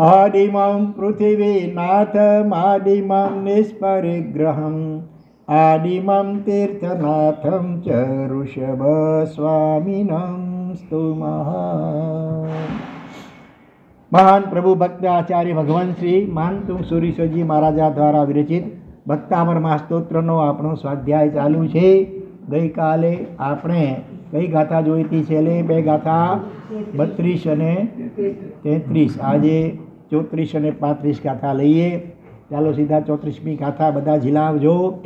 પૃથિવીનાથમાદિમં નિષ્પરિગ્રહમ આદિમં તીર્થનાથમ ચ ઋષભ સ્વામિનમ સ્તુમઃ મહાન પ્રભુ ભક્ત આચાર્ય ભગવાન શ્રી માનતું સુરીશ્વરજી મહારાજા દ્વારા વિરચિત ભક્તામર સ્તોત્રનો આપણો સ્વાધ્યાય ચાલુ છે. ગઈકાલે આપણે કઈ ગાથા જોઈતી છેલ્લે બે ગાથા બત્રીસ અને તેત્રીસ. આજે ચોત્રીસ અને પાંત્રીસ ગાથા લઈએ. ચાલો સીધા ચોત્રીસમી ગાથા બધા ઝીલાવજો.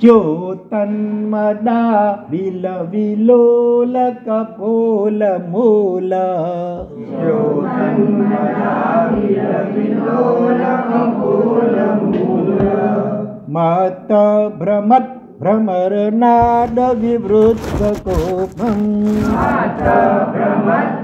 ચ્યોતન્મદા વિલ વિલોલ કપોલ મૂલ. મત ભ્રમત ભ્રમર નાદ વિવૃત કોપમ નિબમુદ્દત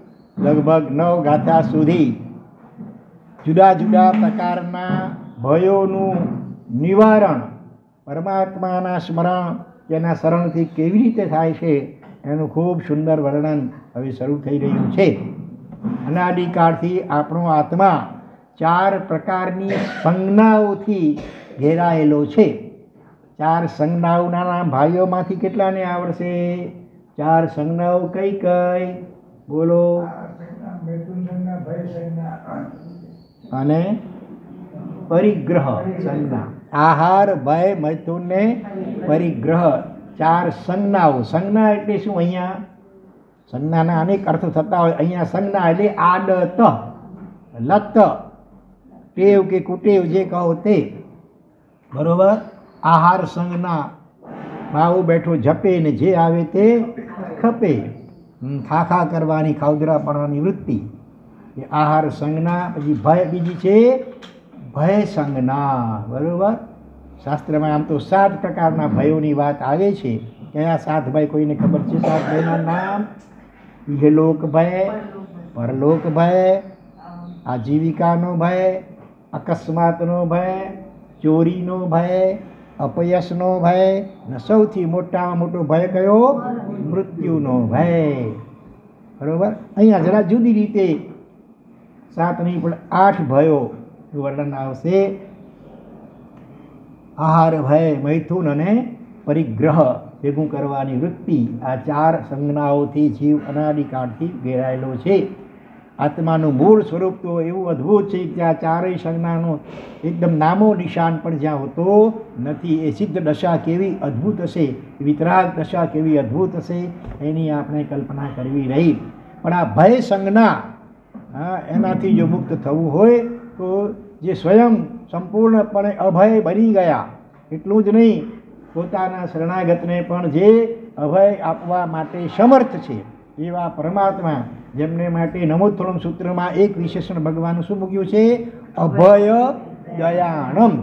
લગભગ નવ ગાથા સુધી જુદા જુદા પ્રકારના ભયોનું નિવારણ પરમાત્માના સ્મરણ તેના શરણથી કેવી રીતે થાય છે, એનું ખૂબ સુંદર વર્ણન હવે શરૂ થઈ રહ્યું છે. અનાદિકાળથી આપણો આત્મા ચાર પ્રકારની સંજ્ઞાઓથી ઘેરાયેલો છે. ચાર સંજ્ઞાઓના ભાઈઓમાંથી કેટલાને આવડશે? ચાર સંજ્ઞાઓ કઈ કઈ? બોલો. અને પરિગ્રહ, સંજ્ઞા. આહાર, ભય મૈથુન ને પરિગ્રહ. ચાર સંજ્ઞાઓ. સંજ્ઞા એટલે શું અહીંયા? સંજ્ઞાના અનેક અર્થો થતા હોય. અહીંયા સંજ્ઞા એટલે આદત. લત. ટેવ કે કુટેવ જે કહો તે. બરોબર? આહાર, સંજ્ઞા. ભાવ બેઠો જપે ને જે આવે તે ખપે. ખાખા કરવાની ખાવદરાપણાની વૃત્તિ. એ આહાર સંજ્ઞા, પછી ભય બીજી છે, ભય સંજ્ઞા, બરાબર? શાસ્ત્રમાં આમ તો સાત પ્રકારના ભયોની વાત આવે છે. કયા સાત ભાઈ કોઈને ખબર છે સાત ભાઈના નામ? ઇહલોક ભય, પરલોક ભય, આજીવિકાનો ભય, અકસ્માતનો ભય, ચોરીનો ભય, અપયશનો ભય અને સૌથી મોટામાં મોટો ભય કયો? મૃત્યુનો ભય. બરોબર? અહીંયા જરા જુદી રીતે સાત નહીં પણ આઠ ભયો વર્ણન આવશે. આહાર ભય મૈથુન અને પરિગ્રહ ભેગું કરવાની વૃત્તિ આ ચાર સંજ્ઞાઓથી જીવ અનાદિકાળથી ઘેરાયેલો છે. આત્માનું મૂળ સ્વરૂપ તો એવું અદ્ભુત છે કે આ ચારેય સંજ્ઞાનો એકદમ નામો નિશાન પણ જ્યાં હોતો નથી. એ સિદ્ધ દશા કેવી અદ્ભુત હશે? વિતરાગ દશા કેવી અદ્ભુત હશે? એની આપણે કલ્પના કરવી રહી. પણ આ ભય સંજ્ઞા હા, એનાથી જો મુક્ત થવું હોય, તો જે સ્વયં સંપૂર્ણપણે અભય બની ગયા, એટલું જ નહીં, પોતાના શરણાગતને પણ જે અભય આપવા માટે સમર્થ છે, એવા પરમાત્મા જેમને માટે નમોત્તરમ સૂત્રમાં એક વિશેષણ ભગવાન શું મૂક્યું છે, અભય દયાણમ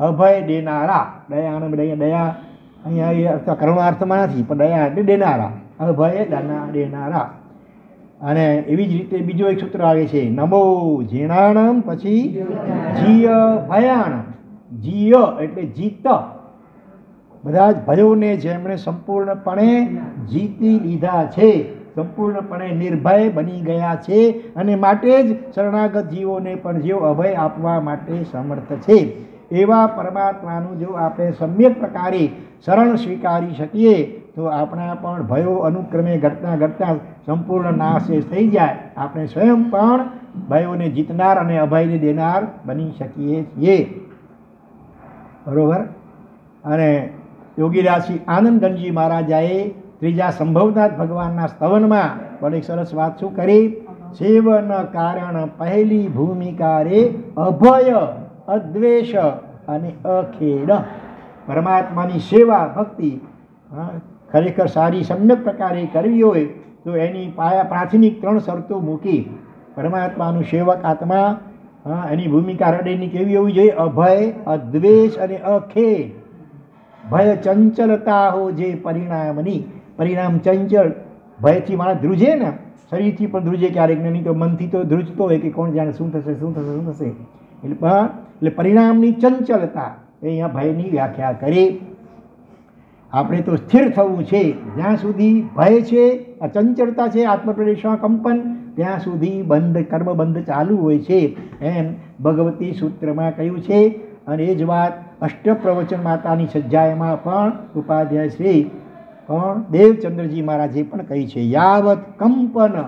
અભય દેનારા. દયાણમ દયા અહીંયા કરુણાર્થમાં નથી, પણ દયા એટલે દેનારા. અભય દાના દેનારા. અને એવી જ રીતે બીજો એક સૂત્ર આવે છે, નમો જીણાણમ પછી જીય ભયાણમ. જીય એટલે જીત. બધા જ ભયોને જેમણે સંપૂર્ણપણે જીતી લીધા છે, સંપૂર્ણપણે નિર્ભય બની ગયા છે અને માટે જ શરણાગત જીવોને પણ જેઓ અભય આપવા માટે સમર્થ છે. એવા પરમાત્માનું જો આપણે સમ્યક પ્રકારે શરણ સ્વીકારી શકીએ તો આપણા પણ ભયો અનુક્રમે ઘટતા ઘટતા સંપૂર્ણ નાશે થઈ જાય. આપણે સ્વયં પણ ભયોને જીતનાર અને અભયને દેનાર બની શકીએ છીએ. બરોબર? અને યોગીરાજશ્રી આનંદનજી મહારાજાએ ત્રીજા સંભવનાથ ભગવાનના સ્તવનમાં, પણ એક સરસ વાત શું કરી? સેવન કારણ પહેલી ભૂમિકા રે અભય, અદ્વેષ અને અખેડ. પરમાત્માની સેવા, ભક્તિ. ખરેખર સારી સમ્યક પ્રકારે કરવી હોય તો એની પાયા પ્રાથમિક ત્રણ શરતો મૂકી પરમાત્માનું સેવક આત્મા એની ભૂમિકા હૃદયની કેવી હોવી જોઈએ? અભય, અદ્વેષ અને અખે ભય ચંચલતા હો જે પરિણામની. પરિણામ ચંચળ. ભયથી માણસ ધ્રુજે ને, શરીરથી પણ ધ્રુજે ક્યારેક નહીં તો મનથી તો ધ્રુજતો હોય કે કોણ જાણે શું થશે શું થશે શું થશે. એટલે એટલે પરિણામની ચંચલતા. એ અહીંયા ભયની વ્યાખ્યા કરી. આપણે તો સ્થિર થવું છે. જ્યાં સુધી ભય છે આ ચંચળતા છે આત્મપ્રદેશમાં કંપન, ત્યાં સુધી બંધ, કર્મ બંધ ચાલુ હોય છે. એમ ભગવતી સૂત્રમાં કહ્યું છે. અને એ જ વાત અષ્ટપ્રવચન માતાની સજ્જાયમાં પણ ઉપાધ્યાય શ્રી પણ દેવચંદ્રજી મહારાજે પણ કહી છે. યાવત કંપન,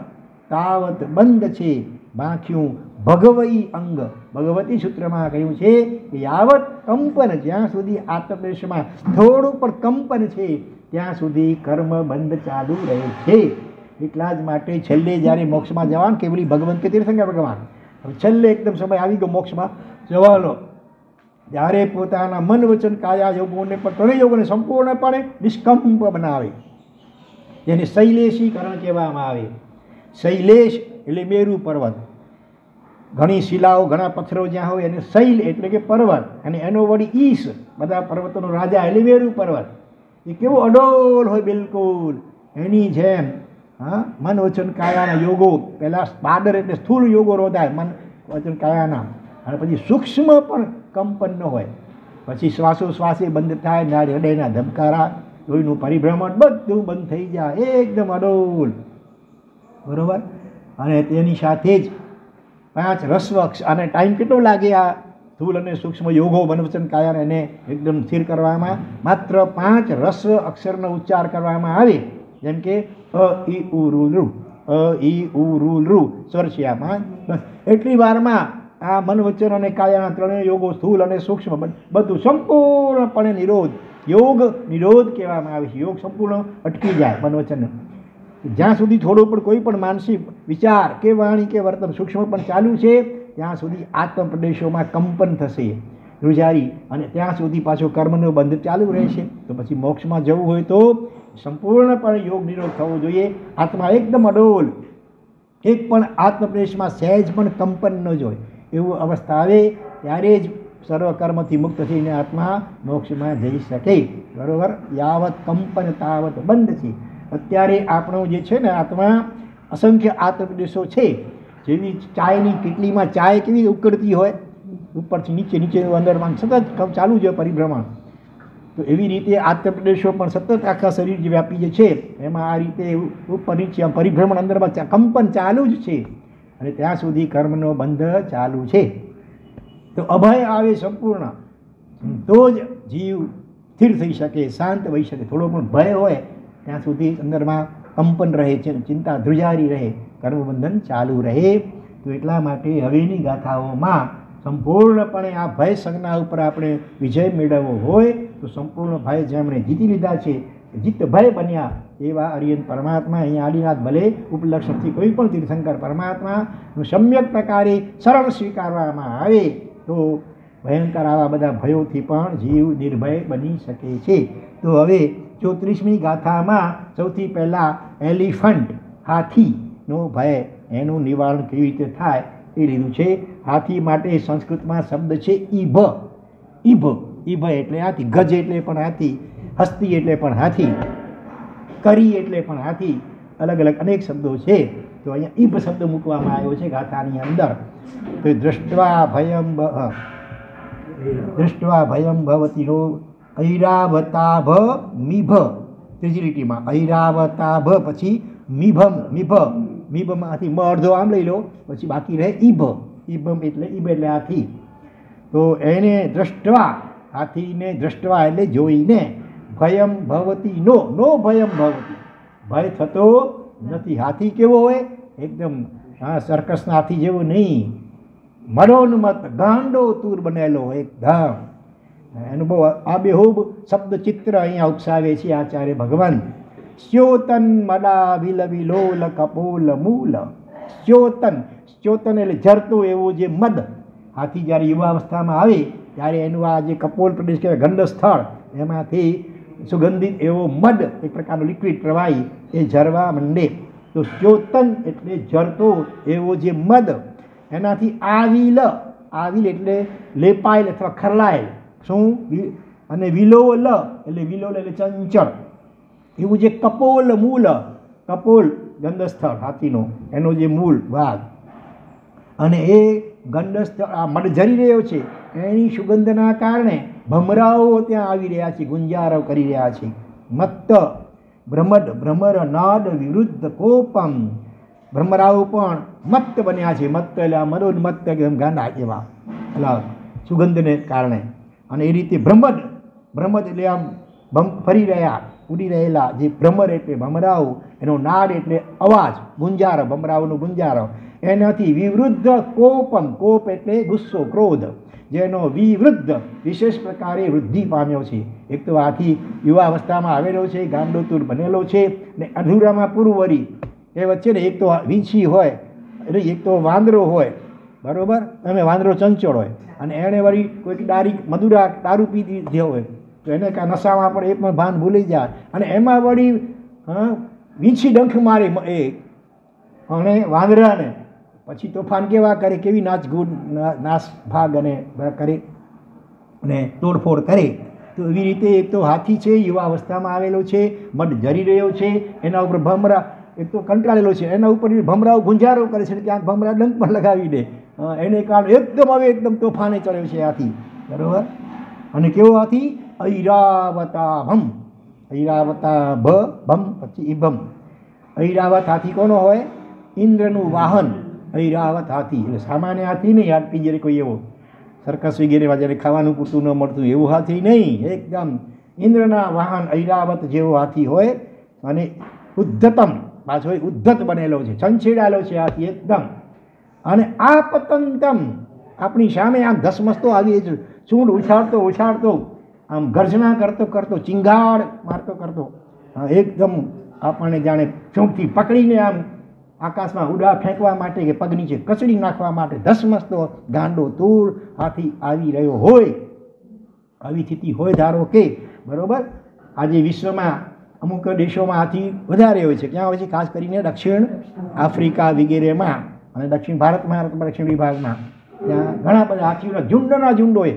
તાવત બંધ છે. બાંખ્યું ભગવઈ અંગ. ભગવતી સૂત્રમાં કહ્યું છે કે યાવત કંપન, જ્યાં સુધી આત્મદેશમાં થોડું પણ કંપન છે, ત્યાં સુધી કર્મ બંધ ચાલુ રહે છે. એટલા જ માટે છેલ્લે જ્યારે મોક્ષમાં જવાનું, કેવલી ભગવંત કે તીર્થંકર ભગવાન? હવે છેલ્લે એકદમ સમય આવી ગયો મોક્ષમાં. જવાનો. જ્યારે પોતાના મન વચન કાયા યોગોને પણ ત્રણેય યોગોને સંપૂર્ણપણે નિષ્કંપ બનાવે. જેને શૈલેષીકરણ કહેવામાં આવે. શૈલેષ એટલે મેરુ પર્વત. ઘણી શિલાઓ, ઘણા પથ્થરો જ્યાં હોય એને શૈલ એટલે કે પર્વત. અને એનો વળી ઈશ, બધા પર્વતોનો રાજા એટલે મેરુ પર્વત. એ કેવો અડોલ હોય બિલકુલ. એની જેમ, હા મન વચન કાયાના યોગો. પહેલાં પાદર એટલે સ્થૂળ યોગો રોધાય મન વચન કાયાના અને પછી સૂક્ષ્મ પણ કંપન ન હોય. પછી શ્વાસોશ્વાસે બંધ થાય, નાડી હૃદયના ધબકારા, લોહીનું પરિભ્રમણ, બધું બંધ થઈ જાય. એકદમ અડોલ. બરોબર? અને તેની સાથે જ પાંચ રસવક્ષ અને ટાઈમ કેટલો લાગે આ સ્થૂલ અને સૂક્ષ્મ યોગો વનવચન કાયાને એને એકદમ સ્થિર કરવામાં. માત્ર પાંચ રસ્વ અક્ષરનો ઉચ્ચાર કરવામાં આવે. જેમ કે, અ ઈ ઉ, રુ ઋ અ ઈ ઉ, રુ ઋ સ્વરસ્યામાં એટલી વારમાં આ મનવચન અને કાયાના ત્રણેય યોગો સ્થૂલ અને સૂક્ષ્મ બધ- સંપૂર્ણપણે નિરોધ. યોગ નિરોધ કહેવામાં આવે છે. યોગ સંપૂર્ણ અટકી જાય મન વચન જ્યાં સુધી થોડો પણ કોઈ પણ માનસિક વિચાર કે વાણી કે વર્તન સૂક્ષ્મ પણ ચાલુ છે, ત્યાં સુધી આત્મ પ્રદેશોમાં કંપન થશે, ધ્રુજારી. અને ત્યાં સુધી પાછો કર્મનો બંધ ચાલુ રહેશે. તો પછી મોક્ષમાં જવું હોય તો સંપૂર્ણપણે યોગ નિરોધ થવો જોઈએ. આત્મા એકદમ અડોલ. એક પણ આત્મપ્રદેશમાં સહેજ પણ કંપન ન જોય એવું અવસ્થા આવે ત્યારે જ સર્વ કર્મથી મુક્ત થઈને આત્મા મોક્ષમાં જઈ શકે. બરોબર? યાવત કંપન તાવત બંધ છે. અત્યારે આપણો જે છે ને આત્મા અસંખ્ય આત્મદેશો છે જેવી ચાયની કેટલીમાં ચાય કેવી ઉકળતી હોય, ઉપરથી નીચે નીચે અંદરમાં સતત કામ ચાલુ હોય પરિભ્રમણ. તો એવી રીતે આત્મપ્રદેશો પણ સતત આખા શરીર જે વ્યાપી જે છે, એમાં આ રીતે ઉપર નીચે પરિભ્રમણ અંદરમાં કંપન ચાલુ જ છે. અને ત્યાં સુધી કર્મનો બંધ ચાલુ છે. તો અભય આવે સંપૂર્ણ. તો જ જીવ સ્થિર થઈ શકે, શાંત થઈ શકે. થોડો પણ ભય હોય ત્યાં સુધી અંદરમાં કંપન રહે છે, ચિંતા ધ્રુજારી રહે, કર્મબંધન ચાલુ રહે. તો એટલા માટે હવેની ગાથાઓમાં સંપૂર્ણપણે આ ભય સંજ્ઞા ઉપર આપણે વિજય મેળવવો હોય, તો સંપૂર્ણ ભય જેમણે જીતી લીધા છે, જીત ભય બન્યા એવા અરિયન પરમાત્મા અહીંયા આદિનાથ ભલે ઉપલક્ષથી કોઈ પણ તીર્થંકર પરમાત્માનું સમ્યક પ્રકારે સરળ સ્વીકારવામાં આવે, તો ભયંકર આવા બધા ભયોથી પણ જીવ નિર્ભય બની શકે છે. તો હવે ચોત્રીસમી ગાથામાં સૌથી પહેલાં એલિફન્ટ હાથીનો ભય એનું નિવારણ કેવી રીતે થાય એ લીધું છે. હાથી માટે સંસ્કૃતમાં શબ્દ છે ઈભ. ઈભ ઈભ એટલે હાથી, ગજ એટલે પણ હાથી, હસ્તી એટલે પણ હાથી, કરી એટલે પણ હાથી, અલગ અલગ અનેક શબ્દો છે. તો અહીંયા ઈભ શબ્દ મૂકવામાં આવ્યો છે ગાથાની અંદર. તો દૃષ્ટવા ભયમ દ્રષ્ટવા ભયમ ભવતીનો ઐરાવતાભ મિભ. ત્રીજી લીટીમાં ઐરાવતાભ, પછી મિભમ, મિભ. મિભમાંથી મ અડધો આમ લઈ લો, પછી બાકી રહે ઈભ. ઈભમ એટલે ઈભ એટલે હાથી. તો એને દ્રષ્ટવા, હાથીને દ્રષ્ટવા એટલે જોઈને ભયમ ભવતી નો નો ભયમ ભવતી. ભય થતો નથી. હાથી કેવો હોય? એકદમ, હા સર્કસના હાથી જેવો નહીં. મનોન્મત ગાંડો તૂર બનેલો એકદમ. એનું આ બેહુબ શબ્દ ચિત્ર અહીંયા ઉપસાવે છે આચાર્ય ભગવાન. સ્યોતન મડા વિલ વિલોલ કપોલ મૂલ. સ્યોતન સ્યોતન એટલે ઝરતું એવું જે મદ. હાથી જ્યારે યુવાવસ્થામાં આવે, ત્યારે એનું આ જે કપોલ પ્રદેશ કહેવાય ગંડ સ્થળ એમાંથી સુગંધિત એવો મદ, એક પ્રકારનો લિક્વિડ પ્રવાહી, એ ઝરવા માંડે. તો સ્યોતન એટલે ઝરતો એવો જે મદ. એનાથી આવિલ આવિલ એટલે લેપાયેલ અથવા ખરલાયેલ. શું? અને વિલોલ, એટલે વિલોલ એટલે ચંચળ. એવું જે કપોલ મૂલ, કપોલ ગંધસ્થળ, હાથીનો. એનો જે મૂળ ભાગ. અને એ ગંડસ્થળ આ મડ જરી રહ્યો છે, એની સુગંધના કારણે ભમરાઓ ત્યાં આવી રહ્યા છે, ગુંજારો કરી રહ્યા છે. મત્ત ભ્રમડ ભ્રમર, નાદ, વિરુદ્ધ, કોપમ. ભ્રમરાઓ પણ મત્ત બન્યા છે. મત્ત એટલે આ મનોન્મત્ત એકદમ ગાંડા એવા એટલે સુગંધને કારણે. અને એ રીતે ભ્રમદ ભ્રમદ એટલે આમ ભમ ફરી રહ્યા, ઉડી રહેલા જે ભ્રમર એટલે ભમરાઓ, એનો નાદ એટલે અવાજ, ગુંજારો, ભમરાઓનો ગુંજારો. એનાથી વિવૃદ્ધ કોપમ, કોપ એટલે ગુસ્સો, ક્રોધ, જેનો વિવૃદ્ધ વિશેષ પ્રકારે વૃદ્ધિ પામ્યો છે. એક તો આથી યુવા અવસ્થામાં આવેલો છે ગાંડોતુર બનેલો છે, ને અધૂરામાં પૂર્વરી એ વચ્ચે ને, એક તો વીંછી હોય એટલે એક તો વાંદરો હોય બરોબર? અને વાંદરો ચંચળ હોય. અને એણે વળી કોઈક દારી મધુરા દારૂ પી દીધો હોય. તો એને કાં નશામાં પણ એ પણ ભાન ભૂલી જાય. અને એમાં વળી હં, વીંછી ડંખ મારે એ. અને વાંદરાને પછી તોફાન કેવા કરે કેવી નાચગૂડ નાશ ભાગ અને કરે અને તોડફોડ કરે. તો એવી રીતે એક તો હાથી છે યુવા અવસ્થામાં આવેલો છે મડ જરી રહ્યો છે એના ઉપર ભમરા એક તો કંટાળેલો છે. એના ઉપર ભમરાઓ ગુંજારો કરે છે ક્યાંક ભમરા ડંક પણ લગાવી દે. એને કારણે એકદમ હવે એકદમ તોફાને ચડ્યો છે હાથી બરાબર? અને કેવો હાથી ઐરાવતા ભમ ઐરાવતા ભ ભમ. પછી ઇભમ ઐરાવત હાથી કોનો હોય? ઇન્દ્રનું વાહન. ઐરાવત હાથી એટલે સામાન્ય હાથી નહીં હાથી જ્યારે કોઈ એવો. સરકસ વગેરેમાં જ્યારે ખાવાનું પૂરતું ન મળતું, એવું હાથી નહીં. એકદમ ઇન્દ્રના વાહન ઐરાવત જેવો હાથી હોય અને ઉદ્ધતમ. પાછો ઉદ્ધત બનેલો છે. છંછેડાયેલો છે હાથી એકદમ. અને આ પતંતમ આપણી સામે આમ ધસમસતો આવી જ ચૂંડ ઉછાળતો ઉછાળતો, આમ ગર્જના કરતો કરતો, ચિંગાડ મારતો, કરતો એકદમ આપણને જાણે ચૂંટથી પકડીને આમ આકાશમાં ઉડા ફેંકવા માટે કે પગ નીચે કચડી નાખવા માટે ધસમસતો ગાંડો તૂર હાથી આવી રહ્યો હોય. આવી સ્થિતિ હોય ધારો કે, બરાબર? આજે વિશ્વમાં અમુક દેશોમાં હાથી વધારે હોય છે. ક્યાં હોય છે, ખાસ કરીને દક્ષિણ આફ્રિકા વગેરેમાં. અને દક્ષિણ ભારતમાં દક્ષિણ વિભાગમાં. ત્યાં ઘણા બધા હાથીઓના ઝુંડના ઝુંડ હોય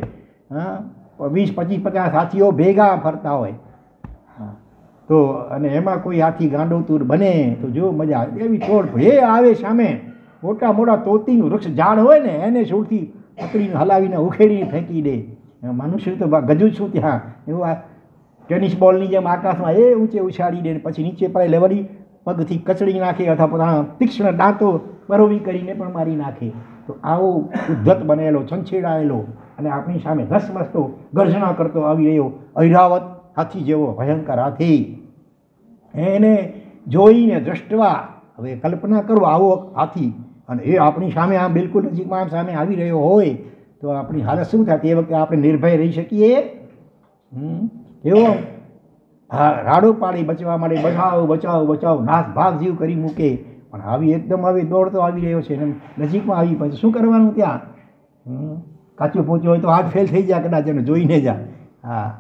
વીસ, પચીસ, પચાસ હાથીઓ ભેગા ફરતા હોય. તો અને એમાં કોઈ હાથી ગાંડોતુર બને તો જો મજા આવે. એવી ચોર એ આવે સામે. મોટા મોટા તોતીનું વૃક્ષ ઝાડ હોય ને, એને સુરથી પકડીને હલાવીને ઉખેડીને ફેંકી દે. મનુષ્ય તો ગજુ છું ત્યાં? એવું આ ટેનિસ બોલની જેમ આકાશમાં એ ઊંચે ઉછાળી દે પછી નીચે પડે લેવડી પગથી કચડી નાખે અથવા પોતાના તીક્ષ્ણ દાંતો પરોવી કરીને પણ મારી નાખે. તો આવો ઉદ્ધત બનેલો, છંછેડાયેલો અને આપણી સામે ધસમસતો ગર્જના કરતો આવી રહ્યો ઐરાવત હાથી જેવો ભયંકર હાથી. એને જોઈને દ્રષ્ટવા, હવે કલ્પના કરો આવો હાથી. અને એ આપણી સામે આમ બિલકુલ નજીકમાં આમ સામે આવી રહ્યો હોય, તો આપણી હાલત શું થાય? તે વખતે આપણે નિર્ભય રહી શકીએ. એવો રાડો પાડી બચવા માટે બચાવ બચાવ બચાવ, નાશ, ભાગ જીવ કરી મૂકે. પણ આવી એકદમ આવી દોડતો આવી રહ્યો છે નજીકમાં આવી પછી શું કરવાનું ત્યાં? કાચું પોચું હોય તો હાથ ફેલ થઈ જાય કદાચ એને જોઈને જા. હા,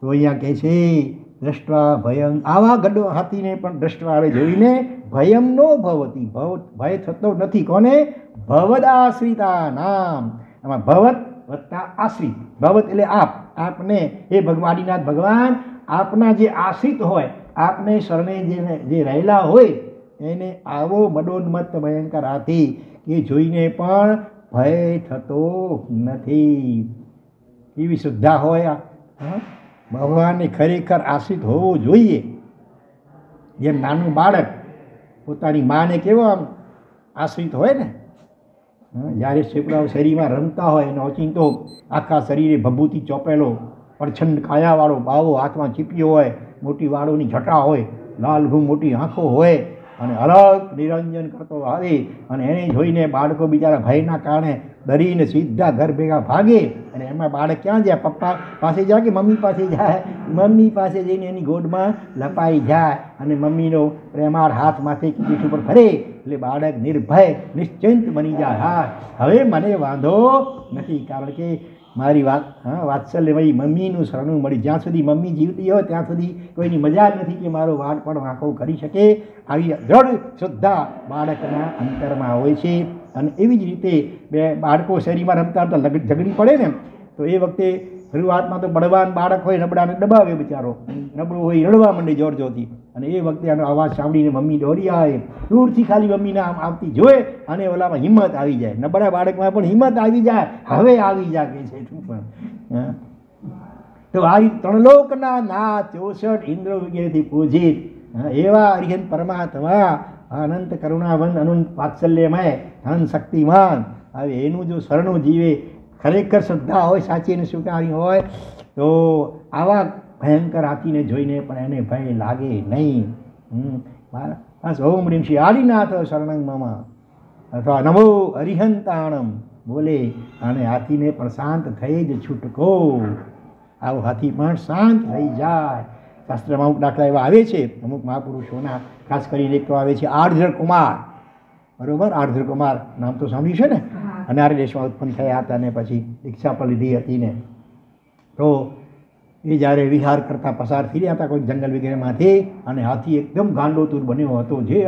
તો અહીંયા કહે છે દ્રષ્ટવા ભયમ આવા ગડો હાથીને પણ દ્રષ્ટવા આવે જોઈને ભયમ નો ભવતી. ભવ, ભય થતો નથી. કોને? ભવદ આશ્રિતા નામ એમાં ભવત વત્તા આશ્રિત. ભવત એટલે આપ. આપને. હે ભગવાનીનાથ ભગવાન આપના જે આશ્રિત હોય, આપને શરણે જે જે રહેલા હોય, એને આવો મડોન્મત્ત ભયંકર હાથી કે જોઈને પણ ભય થતો નથી એવી શ્રદ્ધા હોય? ભગવાનને ખરેખર આશ્રિત હોવો જોઈએ જેમ નાનું બાળક પોતાની માને કેવો આમ આશ્રિત હોય ને? જ્યારે છોકરાઓ શરીરમાં રમતા હોય એનો ઓચિંતો આખા શરીરે ભભૂતિ ચોપેલો પરછંદ કાયાવાળો બાવો હાથમાં ચીપ્યો હોય, મોટી વાળોની જટા હોય, લાલ મોટી આંખો હોય, અને અલગ નિરંજન કરતો આવે, અને એને જોઈને બાળકો બિચારા ભયના કારણે ડરીને સીધા ઘર ભેગા ભાગે, અને એમાં બાળક ક્યાં જાય? પપ્પા પાસે જાય કે મમ્મી પાસે જાય? મમ્મી પાસે જઈને એની ગોદમાં લપાઈ જાય, અને મમ્મીનો પ્રેમાળ હાથ માથે પીઠ ઉપર ફરે, એટલે બાળક નિર્ભય, નિશ્ચિંત બની જાય. હા, હવે મને વાંધો નથી, કારણ કે મારી વાત, હા, વાત્સલ્યમયી મમ્મીનું શરણું મળી. જ્યાં સુધી મમ્મી જીવતી હોય, ત્યાં સુધી કોઈની મજા નથી કે મારો વાળ પણ વાંકો કરી શકે. આવી દ્રઢ શ્રદ્ધા બાળકના અંતરમાં હોય છે. અને એવી જ રીતે બે બાળકો શેરીમાં રમતા રમતા ઝઘડી પડે ને, તો એ વખતે શરૂઆતમાં તો બળવાન બાળક હોય નબળાને દબાવે બિચારો. નબળું હોય, રડવા માંડે જોર જોરથી અને એ વખતે આનો અવાજ સાંભળીને મમ્મી દોડી આવે. દૂરથી ખાલી મમ્મીને આમ આવતી જોવે અને ઓલામાં હિંમત આવી જાય. નબળા બાળકમાં પણ હિંમત આવી જાય. હવે આવી જાય કે છે શું પણ. તો આ ત્રણલોકના ના ચોસઠ ઇન્દ્ર વગેરેથી પૂજિત એવા અરિહંત પરમાત્મા અનંત કરુણાવંત, અનંત વાત્સલ્યમય ધન શક્તિમાન. હવે એનું જો શરણું જીવે ખરેખર શ્રદ્ધા હોય સાચી અને સ્વીકારી હોય, તો આવા ભયંકર હાથીને જોઈને પણ એને ભય લાગે નહીં. બસ ઓમ રીમ શ્રી આદિનાથ શરણંગ અથવા નમો હરિહંતાણમ. બોલે અને હાથીને પણ શાંત થઈ જ છૂટકો. આવો હાથી પણ શાંત થઈ જાય. શાસ્ત્રમાં અમુક દાખલા એવા આવે છે. અમુક મહાપુરુષોના, ખાસ કરીને એક તો આવે છે આર્ધર કુમાર બરોબર? આર્ધર કુમાર નામ તો સાંભળ્યું છે ને? અનાર દેશમાં ઉત્પન્ન થયા હતા અને પછી દીક્ષા પણ લીધી હતી ને. તો એ જ્યારે વિહાર કરતા પસાર થઈ રહ્યા હતા કોઈ જંગલ વગેરેમાંથી અને હાથી એકદમ ગાંડોતુર બન્યો હતો, જે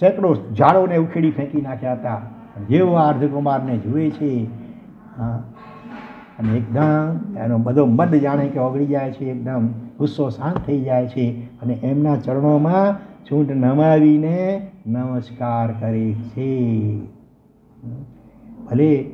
સેંકડો ઝાડોને ઉખેડી ફેંકી નાખ્યા હતા. જેવો આ અર્ધકુમારને જુએ છે અને એકદમ એનો બધો મદ જાણે કે ઓગળી જાય છે, એકદમ ગુસ્સો શાંત થઈ જાય છે અને એમના ચરણોમાં છૂંટ નમાવીને નમસ્કાર કરે છે. ભલે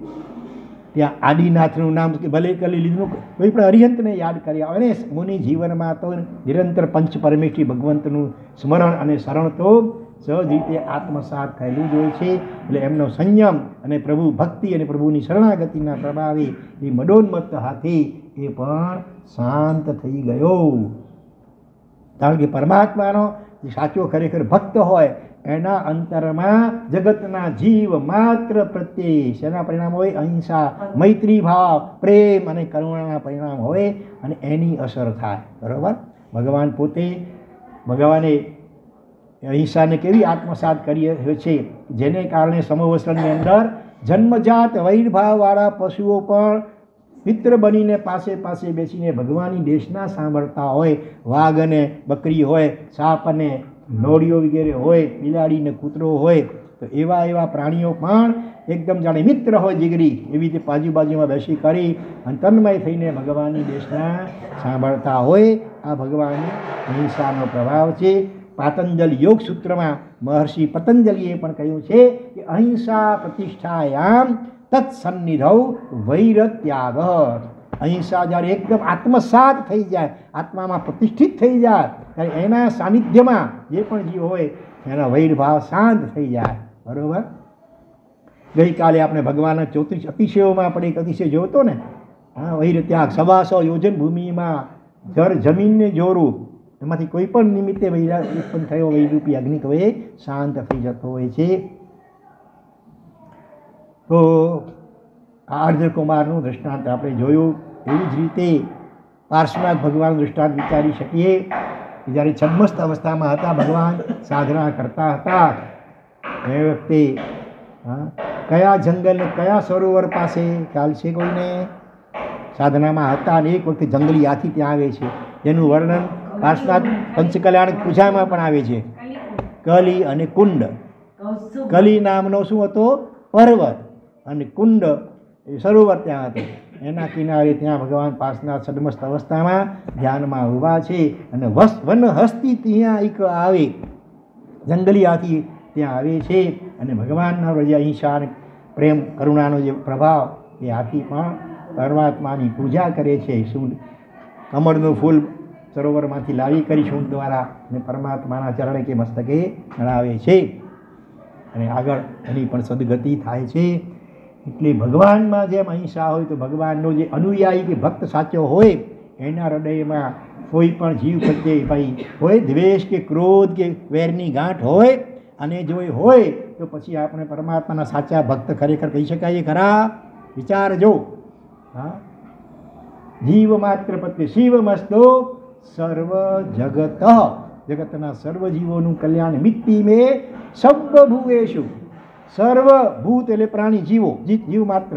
ત્યાં આદિનાથનું નામ કે ભલે કરી લીધું કોઈ પણ હરિયંતને યાદ કર્યા અને મુનિ જીવનમાં તો નિરંતર પંચ પરમેશ્વરી ભગવંતનું સ્મરણ અને શરણ તો સહજ રીતે આત્મસાત થયેલું જ હોય છે. એટલે એમનો સંયમ અને પ્રભુ ભક્તિ અને પ્રભુની શરણાગતિના પ્રભાવે એ મડોન્મત્ત હાથી એ પણ શાંત થઈ ગયો. કારણ કે પરમાત્માનો સાચો ખરેખર ભક્ત હોય, એના અંતરમાં જગતના જીવ માત્ર પ્રત્યે શેના પરિણામ હોય? અહિંસા, મૈત્રી ભાવ, પ્રેમ અને કરુણાના પરિણામ હોય અને એની અસર થાય. બરાબર? ભગવાન પોતે ભગવાને અહિંસાને કેવી આત્મસાત કરી છે? જેને કારણે સમવસ્ત્રની અંદર જન્મજાત વૈરભાવવાળા પશુઓ પણ મિત્ર બનીને પાસે પાસે બેસીને ભગવાનની દેશના સાંભળતા હોય, વાઘ અને બકરી હોય, સાપ અને નોળીઓ વગેરે હોય બિલાડીને કૂતરો હોય, તો એવા એવા પ્રાણીઓ પણ એકદમ જાણે મિત્ર હોય જીગરી, એવી રીતે બાજુબાજુમાં બેસી કરી અને તન્મય થઈને ભગવાનની દેશના સાંભળતા હોય, આ ભગવાનની અહિંસાનો પ્રભાવ છે. પાતંજલ યોગ સૂત્રમાં મહર્ષિ પતંજલિએ પણ કહ્યું છે કે અહિંસા પ્રતિષ્ઠાયામ તત્સન્નિધૌ વૈર ત્યાગ અહિંસા જ્યારે એકદમ આત્મસાત થઈ જાય, આત્મામાં પ્રતિષ્ઠિત થઈ જાય, ત્યારે એના સાનિધ્યમાં જે પણ જીવ હોય, એના વૈરભાવ શાંત થઈ જાય, બરોબર? ગઈકાલે આપણે ભગવાનના ચોત્રીસ અતિશયોમાં આપણે એક અતિશય જોતો ને હા વૈર ત્યાગ સવાસો યોજન ભૂમિમાં જળ જમીનને જોરું એમાંથી કોઈ પણ નિમિત્તે વૈરા ઉત્પન્ન થયો, વૈરૂપી અગ્નિ તો એ શાંત થઈ જતો હોય છે. તો આ અર્ધકુમારનું દૃષ્ટાંત આપણે જોયું. એવી જ રીતે પાર્શ્વનાથ ભગવાનનું દૃષ્ટાંત વિચારી શકીએ કે જ્યારે છદ્મસ્ત અવસ્થામાં હતા ભગવાન સાધના કરતા હતા. એ વખતે કયા જંગલ કયા સરોવર પાસે ખ્યાલ છે કોઈને? સાધનામાં હતા અને એક વખતે જંગલી હાથી ત્યાં આવે છે. જેનું વર્ણન પાર્શ્વનાથ પંચકલ્યાણ પૂજામાં પણ આવે છે. કલી અને કુંડ. કલી નામનો શું હતો? પર્વત. અને કુંડ એ સરોવર ત્યાં હતું. એના કિનારે ત્યાં ભગવાન પાસના સદમસ્ત અવસ્થામાં ધ્યાનમાં ઊભા છે અને વસ, વન હસ્તી ત્યાં એક આવે. જંગલી હાથી ત્યાં આવે છે અને ભગવાનના રજા અહિંસા અને પ્રેમ, કરુણાનો જે પ્રભાવ એ હાથી પણ પરમાત્માની પૂજા કરે છે. શું કમળનું ફૂલ સરોવરમાંથી લાવી કરી શું દ્વારા અને પરમાત્માના ચરણે કે મસ્તકે ચડાવે છે. અને આગળ એની પણ સદગતિ થાય છે. એટલે ભગવાનમાં જેમ અહિંસા હોય તો ભગવાનનો જે અનુયાયી કે ભક્ત સાચો હોય, એના હૃદયમાં કોઈ પણ જીવ પ્રત્યે ભાઈ હોય, દ્વેષ કે ક્રોધ કે વેરની ગાંઠ હોય, અને જો એ હોય, તો પછી આપણે પરમાત્માના સાચા ભક્ત ખરેખર કહી શકાય ખરા? વિચારજો હા? જીવ માત્ર પ્રત્યે શિવ મસ્તો, સર્વ જગત. જગતના સર્વ જીવોનું કલ્યાણ મિત્તિ મે સર્વભૂએશુ સર્વભૂત એટલે પ્રાણી જીવો જીવ માત્ર.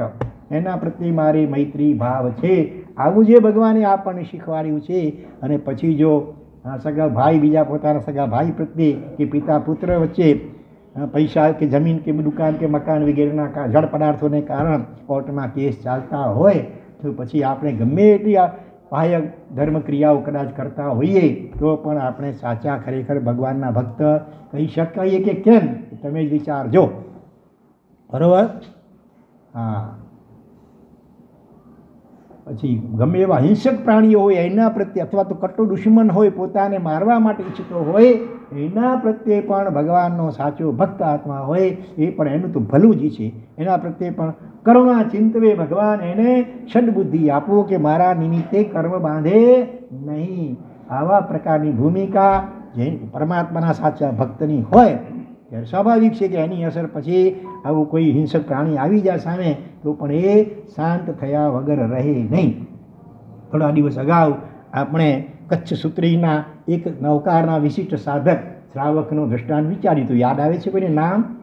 એના પ્રત્યે મારે મૈત્રી ભાવ છે. આવું જે ભગવાને આપણને શીખવાડ્યું છે, અને પછી જો સગા ભાઈ બીજા પોતાના સગા ભાઈ પ્રત્યે કે પિતા પુત્ર વચ્ચે પૈસા કે જમીન કે દુકાન કે મકાન વગેરેના જળ પદાર્થોને કારણ કોર્ટમાં કેસ ચાલતા હોય, તો પછી આપણે ગમે એટલી બાહ્ય ધર્મ ક્રિયાઓ કદાચ કરતા હોઈએ, તો પણ આપણે સાચા ખરેખર ભગવાનના ભક્ત કહી શકાય કે કેમ? તમે જ વિચારજો. બરોબર? હા. પછી ગમે એવા હિંસક પ્રાણીઓ હોય, એના પ્રત્યે અથવા તો કટુ દુશ્મન હોય, પોતાને મારવા માટે ઈચ્છતો હોય, એના પ્રત્યે પણ ભગવાનનો સાચો ભક્ત આત્મા હોય, એ પણ એનું તો ભલું જ છે. એના પ્રત્યે પણ કરુણા ચિંતવે ભગવાન, એને સદબુદ્ધિ આપો કે મારા નિમિત્તે કર્મ બાંધે નહીં. આવા પ્રકારની ભૂમિકા જે પરમાત્માના સાચા ભક્તની હોય ત્યારે સ્વાભાવિક છે કે એની અસર પછી આવું કોઈ હિંસક પ્રાણી આવી જાય સામે, તો પણ એ શાંત થયા વગર રહે નહીં. થોડા દિવસ અગાઉ આપણે કચ્છ સુત્રીના એક નૌકારના વિશિષ્ટ સાધક શ્રાવકનું દ્રષ્ટાંત વિચાર્યું હતું. યાદ આવે છે કોઈને નામ?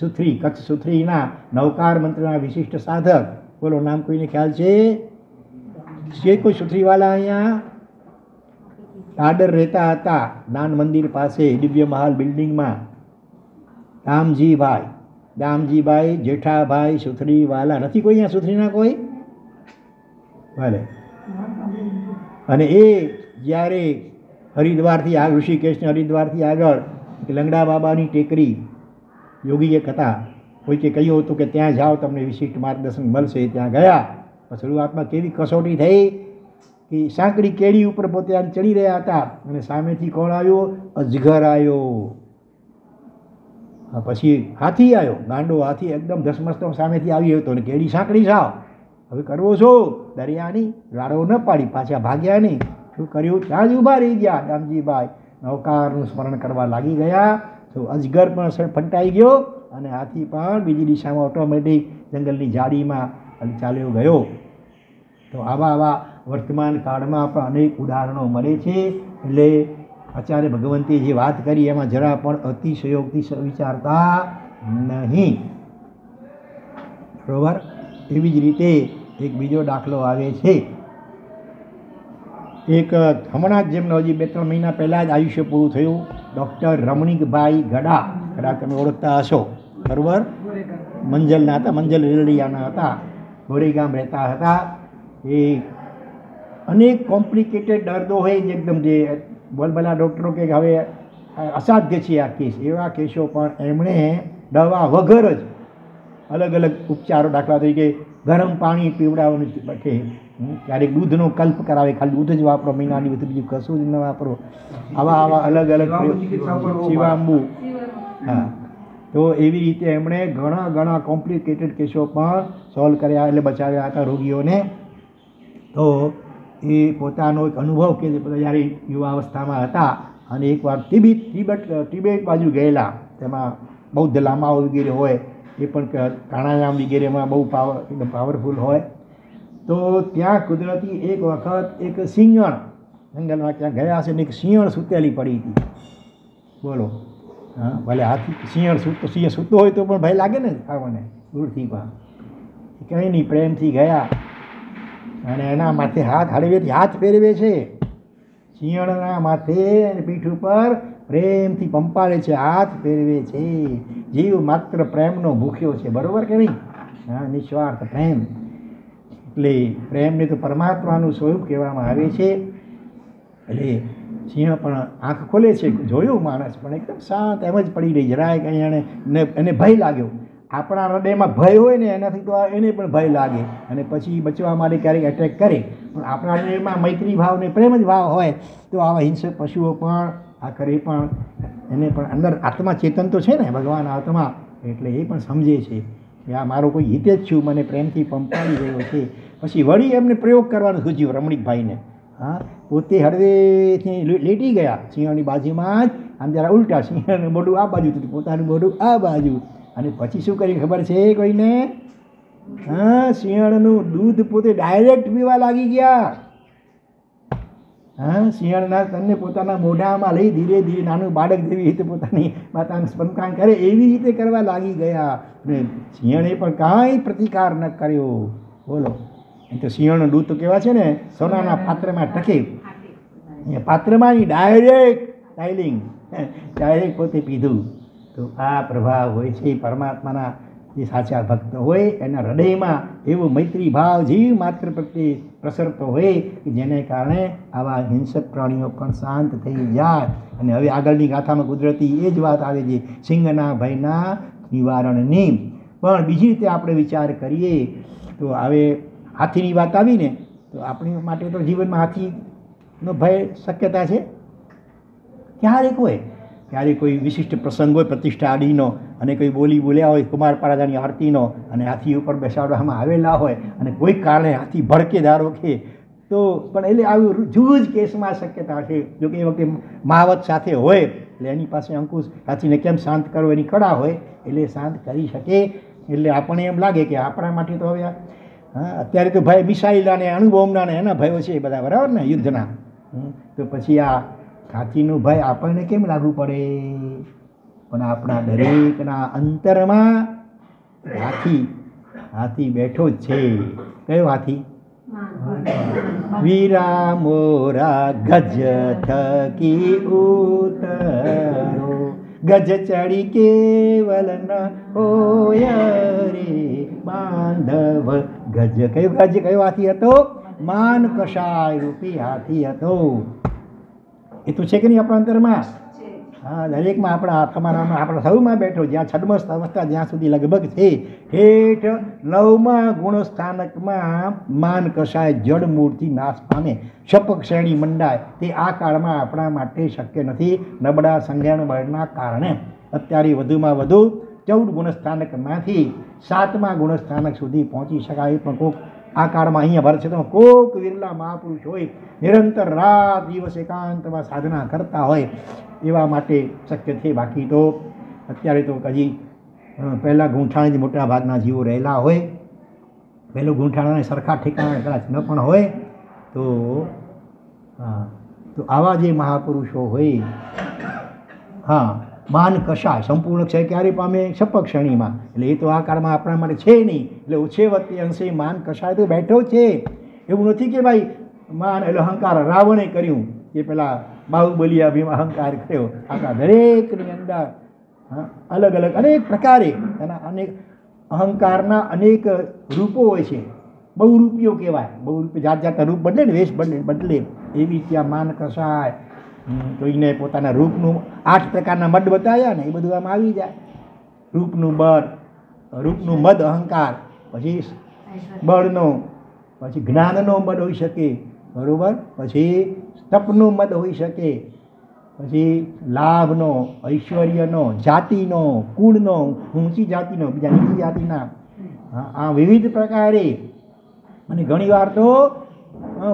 સુથરી કચ્છ સુથરીના નૌકાર મંત્રના વિશિષ્ટ સાધક. બોલો, નામ કોઈને ખ્યાલ છે? જે કોઈ સુથરીવાલા અહીંયા? દાદર રહેતા હતા. દાન મંદિર પાસે દિવ્ય મહાલ બિલ્ડિંગમાં. દામજીભાઈ. દામજીભાઈ, જેઠાભાઈ, સુથરીવાલા. નથી કોઈ અહીંયા સુથરીના કોઈ? ભલે. અને એ જ્યારે હરિદ્વારથી આ ઋષિકેશને હરિદ્વારથી આગળ લંગડા બાબાની ટેકરી યોગી એક હતા કોઈ કે કહ્યું હતું કે ત્યાં જાઓ, તમને વિશિષ્ટ માર્ગદર્શન મળશે. ત્યાં ગયા. શરૂઆતમાં કેવી કસોટી થઈ કે સાંકડી કેડી ઉપર પોતે આમ ચડી રહ્યા હતા અને સામેથી કોણ આવ્યો? અજગર આવ્યો. પછી હાથી આવ્યો ગાંડો હાથી એકદમ ધસમસતો સામેથી આવ્યો હતો ને કેડી સાંકડી સાવ? હવે કરવો છો? દરિયાની લાડો ન પાડી, પાછા ભાગ્યા નહીં. શું કર્યું? ત્યાં જ ઊભા રહી ગયા. દામજીભાઈ નૌકારનું સ્મરણ કરવા લાગી ગયા. તો અજગર પણ ફંટાઈ ગયો અને હાથી પણ બીજી દિશામાં ઓટોમેટિક જંગલની જાડીમાં ચાલ્યો ગયો. તો આવા આવા વર્તમાન કાળમાં પણ અનેક ઉદાહરણો મળે છે. એટલે આચાર્ય ભગવંતે જે વાત કરી, એમાં જરા પણ અતિશયોક્તિ સ- વિચારતા નહીં. બરોબર? એવી જ રીતે એક બીજો દાખલો આવે છે. એક હમણાં જ જેમનો હજી બે ત્રણ મહિના પહેલાં જ આયુષ્ય પૂરું થયું. ડૉક્ટર રમણીકભાઈ ગડા ગડા તમે ઓળખતા હશો. બરોબર? મંજલના હતા, મંજલ રેલડિયાના હતા. ગોરેગામ રહેતા હતા. એ અનેક કોમ્પ્લિકેટેડ દર્દો હોય, જે એકદમ જે બોલબલા ડૉક્ટરો કે હવે અસાધ્ય છે આ કેસ. એવા કેસો પણ એમણે દવા વગર જ અલગ અલગ ઉપચારો દાખલા તરીકે ગરમ પાણી પીવડાવવાનું કે ક્યારેક દૂધનો કલ્પ કરાવે ખાલી દૂધ જ વાપરો મહિનાની બધું બીજું કશું જ ન વાપરો. આવા આવા અલગ અલગ શિવાંબુ હા. તો એવી રીતે એમણે ઘણા ઘણા કોમ્પ્લિકેટેડ કેસો પણ સોલ્વ કર્યા એટલે બચાવ્યા હતા રોગીઓને. તો એ પોતાનો એક અનુભવ કે બધા જ્યારે યુવાવસ્થામાં હતા. અને એકવાર તિબેટ તિબેટ તિબેટ બાજુ ગયેલા, તેમાં બૌદ્ધ લામાઓ વગેરે હોય, એ પણ પ્રાણાયામ વગેરેમાં બહુ પાવર એકદમ પાવરફુલ હોય. તો ત્યાં કુદરતી એક વખત એક સિંગણ જંગલમાં ક્યાં ગયા હશે ને એક સિંહણ સૂતેલી પડી હતી. બોલો. હા, ભલે હાથી, સિંહણ સૂતો, સિંહ સૂતો હોય તો પણ ભય લાગે ને આપણને દૂરથી પણ. કંઈ નહીં, પ્રેમથી ગયા. અને એના માથે હાથ હળવે હાથ ફેરવે છે. સિંહણના માથે અને પીઠ ઉપર પ્રેમથી પંપાળે છે, હાથ ફેરવે છે. જીવ માત્ર પ્રેમનો ભૂખ્યો છે, બરોબર કે નહીં? હા, નિસ્વાર્થ પ્રેમ. એટલે પ્રેમને તો પરમાત્માનું સ્વરૂપ કહેવામાં આવે છે. એટલે સિંહ પણ આંખ ખોલે છે, જોયું માણસ પણ એકદમ શાંત, એમ જ પડી રહી, જરાય કંઈ એને એને ભય લાગ્યો. આપણા હૃદયમાં ભય હોય ને એનાથી તો એને પણ ભય લાગે. અને પછી બચવા માટે ક્યારેક એટેક કરે. પણ આપણા હૃદયમાં મૈત્રી ભાવ ને પ્રેમ જ ભાવ હોય, તો આવા હિંસક પશુઓ પણ આખરે પણ. એને પણ અંદર આત્મા ચેતન તો છે ને, ભગવાન આત્મા, એટલે એ પણ સમજે છે કે આ મારો કોઈ હિતે જ છું, મને પ્રેમથી પંપાળી રહ્યો છે. પછી વળી એમને પ્રયોગ કરવાનું સૂચ્યું રમણીકભાઈને. હા, પોતે હળવેથી લેટી ગયા, સિંહોની બાજુમાં જ. આમ જરા ઉલટા સિંહનું મોઢું આ બાજુ, પોતાનું મોઢું આ બાજુ. અને પછી શું કરી ખબર છે કોઈને? હા સિંહણનું દૂધ પોતે ડાયરેક્ટ પીવા લાગી ગયા. હા, શિયાળના તનને પોતાના મોઢામાં લઈ ધીરે ધીરે નાનું બાળક જેવી રીતે પોતાની માતાનું સ્પંદકાન કરે એવી રીતે કરવા લાગી ગયા. અને સિંહણે પણ કાંઈ પ્રતિકાર ન કર્યો. બોલો. એમ તો સિંહણનું દૂધ તો કેવા છે ને? સોનાના પાત્રમાં ટકે. એ પાત્રમાંની ડાયરેક્ટ ડાયલિંગ ડાયરેક્ટ પોતે પીધું. તો આ પ્રભાવ હોય છે પરમાત્માના જે સાચા ભક્ત હોય, એના હૃદયમાં એવો મૈત્રી ભાવ, જીવ માત્ર પ્રત્યે પ્રસરતો હોય, કે જેને કારણે આવા હિંસક પ્રાણીઓ પણ શાંત થઈ જાય. અને હવે આગળની ગાથામાં કુદરતી એ જ વાત આવે છે, સિંહના ભયના નિવારણની. પણ બીજી રીતે આપણે વિચાર કરીએ, તો હવે હાથીની વાત આવીને, તો આપણી માટે તો જીવનમાં હાથીનો ભય શક્યતા છે? ક્યારેક હોય. ક્યારેક કોઈ વિશિષ્ટ પ્રસંગ હોય, પ્રતિષ્ઠા આડીનો અને કોઈ બોલી બોલ્યા હોય કુમાર પારાજાની આરતીનો અને હાથી ઉપર બેસાડવામાં આવેલા હોય અને કોઈ કારણે હાથી ભડકે ધારો કે તો પણ એટલે આવું જુદું જ કેસમાં શક્યતા છે. જો કે એ વખતે મહાવત સાથે હોય, એટલે એની પાસે અંકુશ હાથીને કેમ શાંત કરવો એની કળા હોય, એટલે શાંત કરી શકે. એટલે આપણને એમ લાગે કે આપણા માટે તો હવે હા, અત્યારે તો ભાઈ મિસાઇલના ને અણુબોમ્બના ને એના ભયો છે એ બધા, બરાબર ને? યુદ્ધના. તો પછી આ હાથીનો ભય આપણને કેમ લાગુ પડે? પણ આપણા દરેકના અંતરમાં હાથી હાથી બેઠો જ છે. કયો હાથી? વીરા મોરા ગજ થકી ઉતરો. ગજ ચડી કેવલ ન હોય રે. બાંધવ ગજ. કયો ગજ? કયો હાથી હતો? માન કશાય રૂપી હાથી હતો. એ તો છે કે નહીં આપણા અંતરમાં હા દરેકમાં આપણા તમારામાં આપણા સૌમાં બેઠો જ્યાં છડમસ્ત અવસ્થા જ્યાં સુધી લગભગ છે. ઠેઠ નવમા ગુણ સ્થાનકમાં માન કસાય જડ મૂળથી નાશ પામે. શપક શ્રેણી મંડાય. તે આ કાળમાં આપણા માટે શક્ય નથી. નબળા સંજ્ઞાન બળના કારણે. અત્યારે વધુમાં વધુ ચૌદ ગુણસ્થાનકમાંથી સાતમા ગુણસ્થાનક સુધી પહોંચી શકાય પણ કોક આ કાળમાં અહીંયા ભારત ક્ષેત્રમાં કોક વિરલા મહાપુરુષ હોય, નિરંતર રાત દિવસ એકાંતમાં સાધના કરતા હોય, એવા માટે શક્ય છે. બાકી તો અત્યારે તો હજી પહેલાં ગૂંઠાણે મોટા ભાગના જીવો રહેલા હોય, પહેલું ગૂંઠાણાને સરખા ઠેકાણા કદાચ ન પણ હોય, તો, હા, તો આવા જે મહાપુરુષો હોય, હા માન કશાય? સંપૂર્ણ ક્ષય ક્યારે પામે? શપક શ્રેણીમાં. એટલે એ તો આ કાળમાં આપણા માટે છે નહીં. એટલે ઉછેવતી અંશે માન કશાય તો બેઠો છે. એવું નથી કે ભાઈ માન એટલે અહંકાર રાવણે કર્યું. કે પેલા બાહુબલી અભિમ અહંકાર કર્યો. આખા દરેકની અંદર અલગ અલગ અનેક પ્રકારે એના અનેક અહંકારના અનેક રૂપો હોય છે. બહુરૂપિયો કહેવાય. બહુરૂપી જાત જાતના રૂપ બદલે ને વેશ બદલે બદલે. એવી ત્યાં માન કસાય હમ, એને પોતાના રૂપનું આઠ પ્રકારના મદ બતાવ્યા ને એ બધું આમાં આવી જાય. રૂપનું બળ રૂપનું મદ અહંકાર પછી બળનો પછી જ્ઞાનનો મદ હોઈ શકે બરાબર? પછી તપનું મદ હોઈ શકે પછી લાભનો ઐશ્વર્યનો જાતિનો કુળનો ઊંચી જાતિનો બીજા નીચી જાતિના. આ વિવિધ પ્રકારે. અને ઘણીવાર તો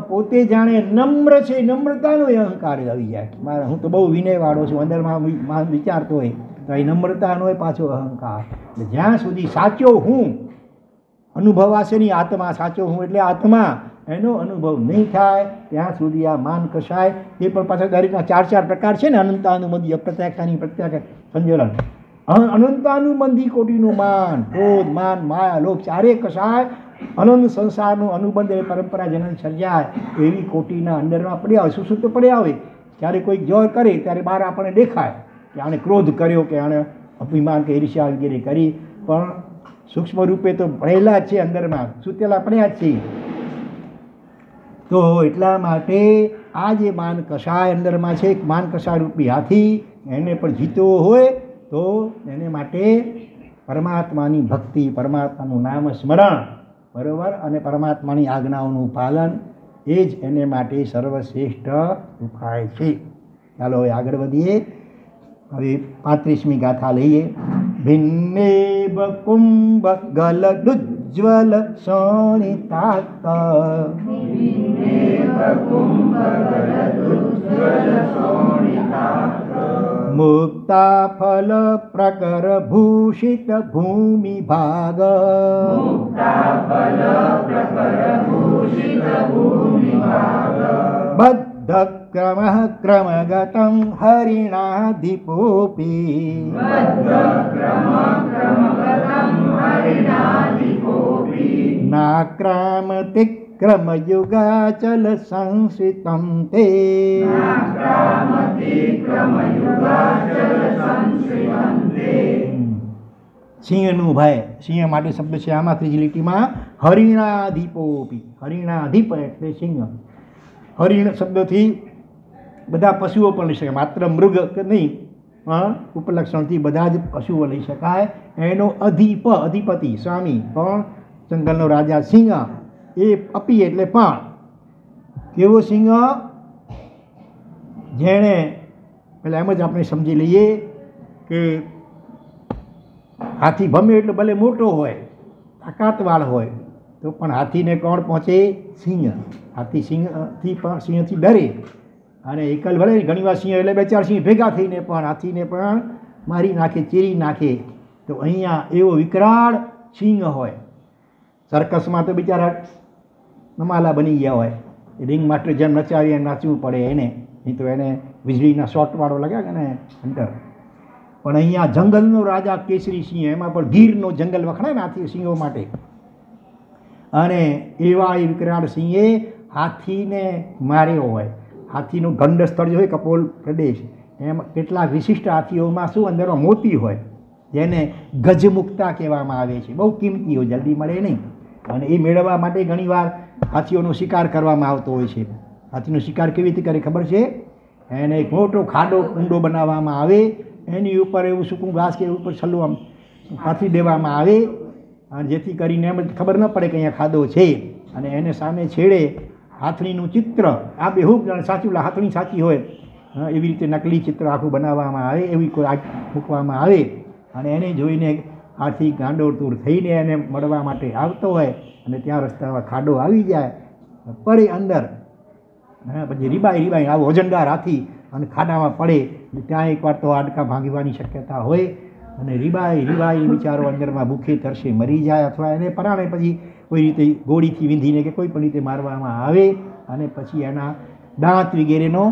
પોતે જાણે નમ્ર છે, નમ્રતાનો એ અહંકાર આવી જાય. મારે, હું તો બહુ વિનયવાળો છું અંદરમાં વિચારતો હોય, તો એ નમ્રતાનો એ પાછો અહંકાર. એટલે જ્યાં સુધી સાચો હું, અનુભવાશે નહીં, આત્મા સાચો હું, એટલે આત્મા એનો અનુભવ નહીં થાય, ત્યાં સુધી આ માન કસાય એ પણ પાછા દરેકના ચાર ચાર પ્રકાર છે ને, અનંતાનુબંધી અપ્રત્યાક્ષાની પ્રત્યાક્ષ સંજોલન અનંતાનુબંધી કોટીનું માન, ક્રોધ, માન, માયા, લોભ ચારે કસાય અનંત સંસારનું અનુબંધ એ પરંપરા જનન સર્જાય એવી કોટીના અંદરમાં પડ્યા હોય, સુસુપ્ત પડ્યા હોય ત્યારે કોઈ જોર કરે, ત્યારે બહાર આપણને દેખાય કે આણે ક્રોધ કર્યો કે આણે અભિમાન કે ઈર્ષ્યાગીરી કરી. પણ સૂક્ષ્મ રૂપે તો જ છે અંદરમાં, સૂતેલા પડ્યા જ છે. તો એટલા માટે આ જે માન કષાય અંદરમાં છે માન કષાય રૂપી હાથી, એને પણ જીતવો હોય, તો એને માટે પરમાત્માની ભક્તિ, પરમાત્માનું નામ સ્મરણ બરોબર? અને પરમાત્માની આજ્ઞાઓનું પાલન એ જ એને માટે સર્વશ્રેષ્ઠ ઉપાય છે. ચાલો હવે આગળ વધીએ. હવે પાંત્રીસમી ગાથા લઈએ. ભિન્ને કુંભ ગલ દુજ્જ્વલ શોણિતાત મુક્તા ફલ પ્રકર ભૂષિત ભૂમિ मुक्ताफलप्रकरभूषितभूमिभाग। बद्धक्रमः क्रमगतं हरिणाधिपोऽपि। नाक्रामतिक् સંસ્કૃતમ તે સિંહનું ભાઈ સિંહ માટે શબ્દ છે આમાં ત્રીજી લીટીમાં હરિણાધિપોપી હરિણાધિપ એટલે સિંહ. હરિણ શબ્દથી બધા પશુઓ પણ લઈ શકાય, માત્ર મૃગ કે નહીં ઉપલક્ષણથી બધા જ પશુઓ લઈ શકાય. એનો અધિપ, અધિપતિ, સ્વામી, પણ જંગલનો રાજા સિંહ એ અપી એટલે પણ. કેવો સિંહ? જેણે પેલા એમ જ આપણે સમજી લઈએ કે હાથી ભમે એટલે ભલે મોટો હોય, તાકાતવાળ હોય, તો પણ હાથીને કોણ પહોંચે? સિંહ. હાથી સિંહથી પણ, સિંહથી ડરે. અને એકલ ભલે, ઘણીવાર સિંહ એટલે બે ચાર સિંહ ભેગા થઈને પણ હાથીને પણ મારી નાખે, ચીરી નાખે. તો અહીંયા એવો વિકરાળ સિંહ હોય. સર્કસમાં તો બિચારા નમાલા બની ગયા હોય. રિંગ માટે જેમ નચાવી એમ નાચવું પડે એને. નહીં તો એને વીજળીના શોર્ટવાળો લગાવે ને હંટર પણ અહીંયા જંગલનો રાજા કેસરી સિંહ, એમાં પણ ગીરનો જંગલ વખણાય ને હાથી સિંહો માટે. અને એવા એ વિકરાળ સિંહે હાથીને માર્યો હોય. હાથીનું ગંડ સ્થળ હોય કપોલ પ્રદેશ, એમાં કેટલાક વિશિષ્ટ હાથીઓમાં શું અંદરમાં મોતી હોય, જેને ગજમુક્તા કહેવામાં આવે છે. બહુ કિંમતી જલ્દી મળે નહીં. અને એ મેળવવા માટે ઘણીવાર હાથીઓનો શિકાર કરવામાં આવતો હોય છે. હાથીનો શિકાર કેવી રીતે કરે ખબર છે? એને એક મોટો ખાડો, ઊંડો બનાવવામાં આવે. એની ઉપર એવું સૂકું ઘાસ કે ઉપર છલ્લું આમ પાથરી દેવામાં આવે. અને જેથી કરીને એમ ખબર ન પડે કે અહીંયા ખાડો છે. અને એને સામે છેડે હાથણીનું ચિત્ર. આ બેહૂબ સાચું હાથણી સાચી હોય. એવી રીતે નકલી ચિત્ર આખું બનાવવામાં આવે, એવી કોઈ મૂકવામાં આવે. અને એને જોઈને હાથી ગાંડોળતૂર થઈને એને મળવા માટે આવતો હોય અને ત્યાં રસ્તામાં ખાડો આવી જાય, પડે અંદર. પછી રીબાઈ રીબાઈ આવો ઓજનદાર હાથી અને ખાડામાં પડે. ત્યાં એકવાર તો હાડકાં ભાંગવાની શક્યતા હોય. અને રીબાઈ રીબાઈ બિચારો અંદરમાં ભૂખે તરસે મરી જાય અથવા એને પરાણે પછી કોઈ રીતે ગોળીથી વીંધીને કે કોઈ પણ રીતે મારવામાં આવે. અને પછી એના દાંત વગેરેનો,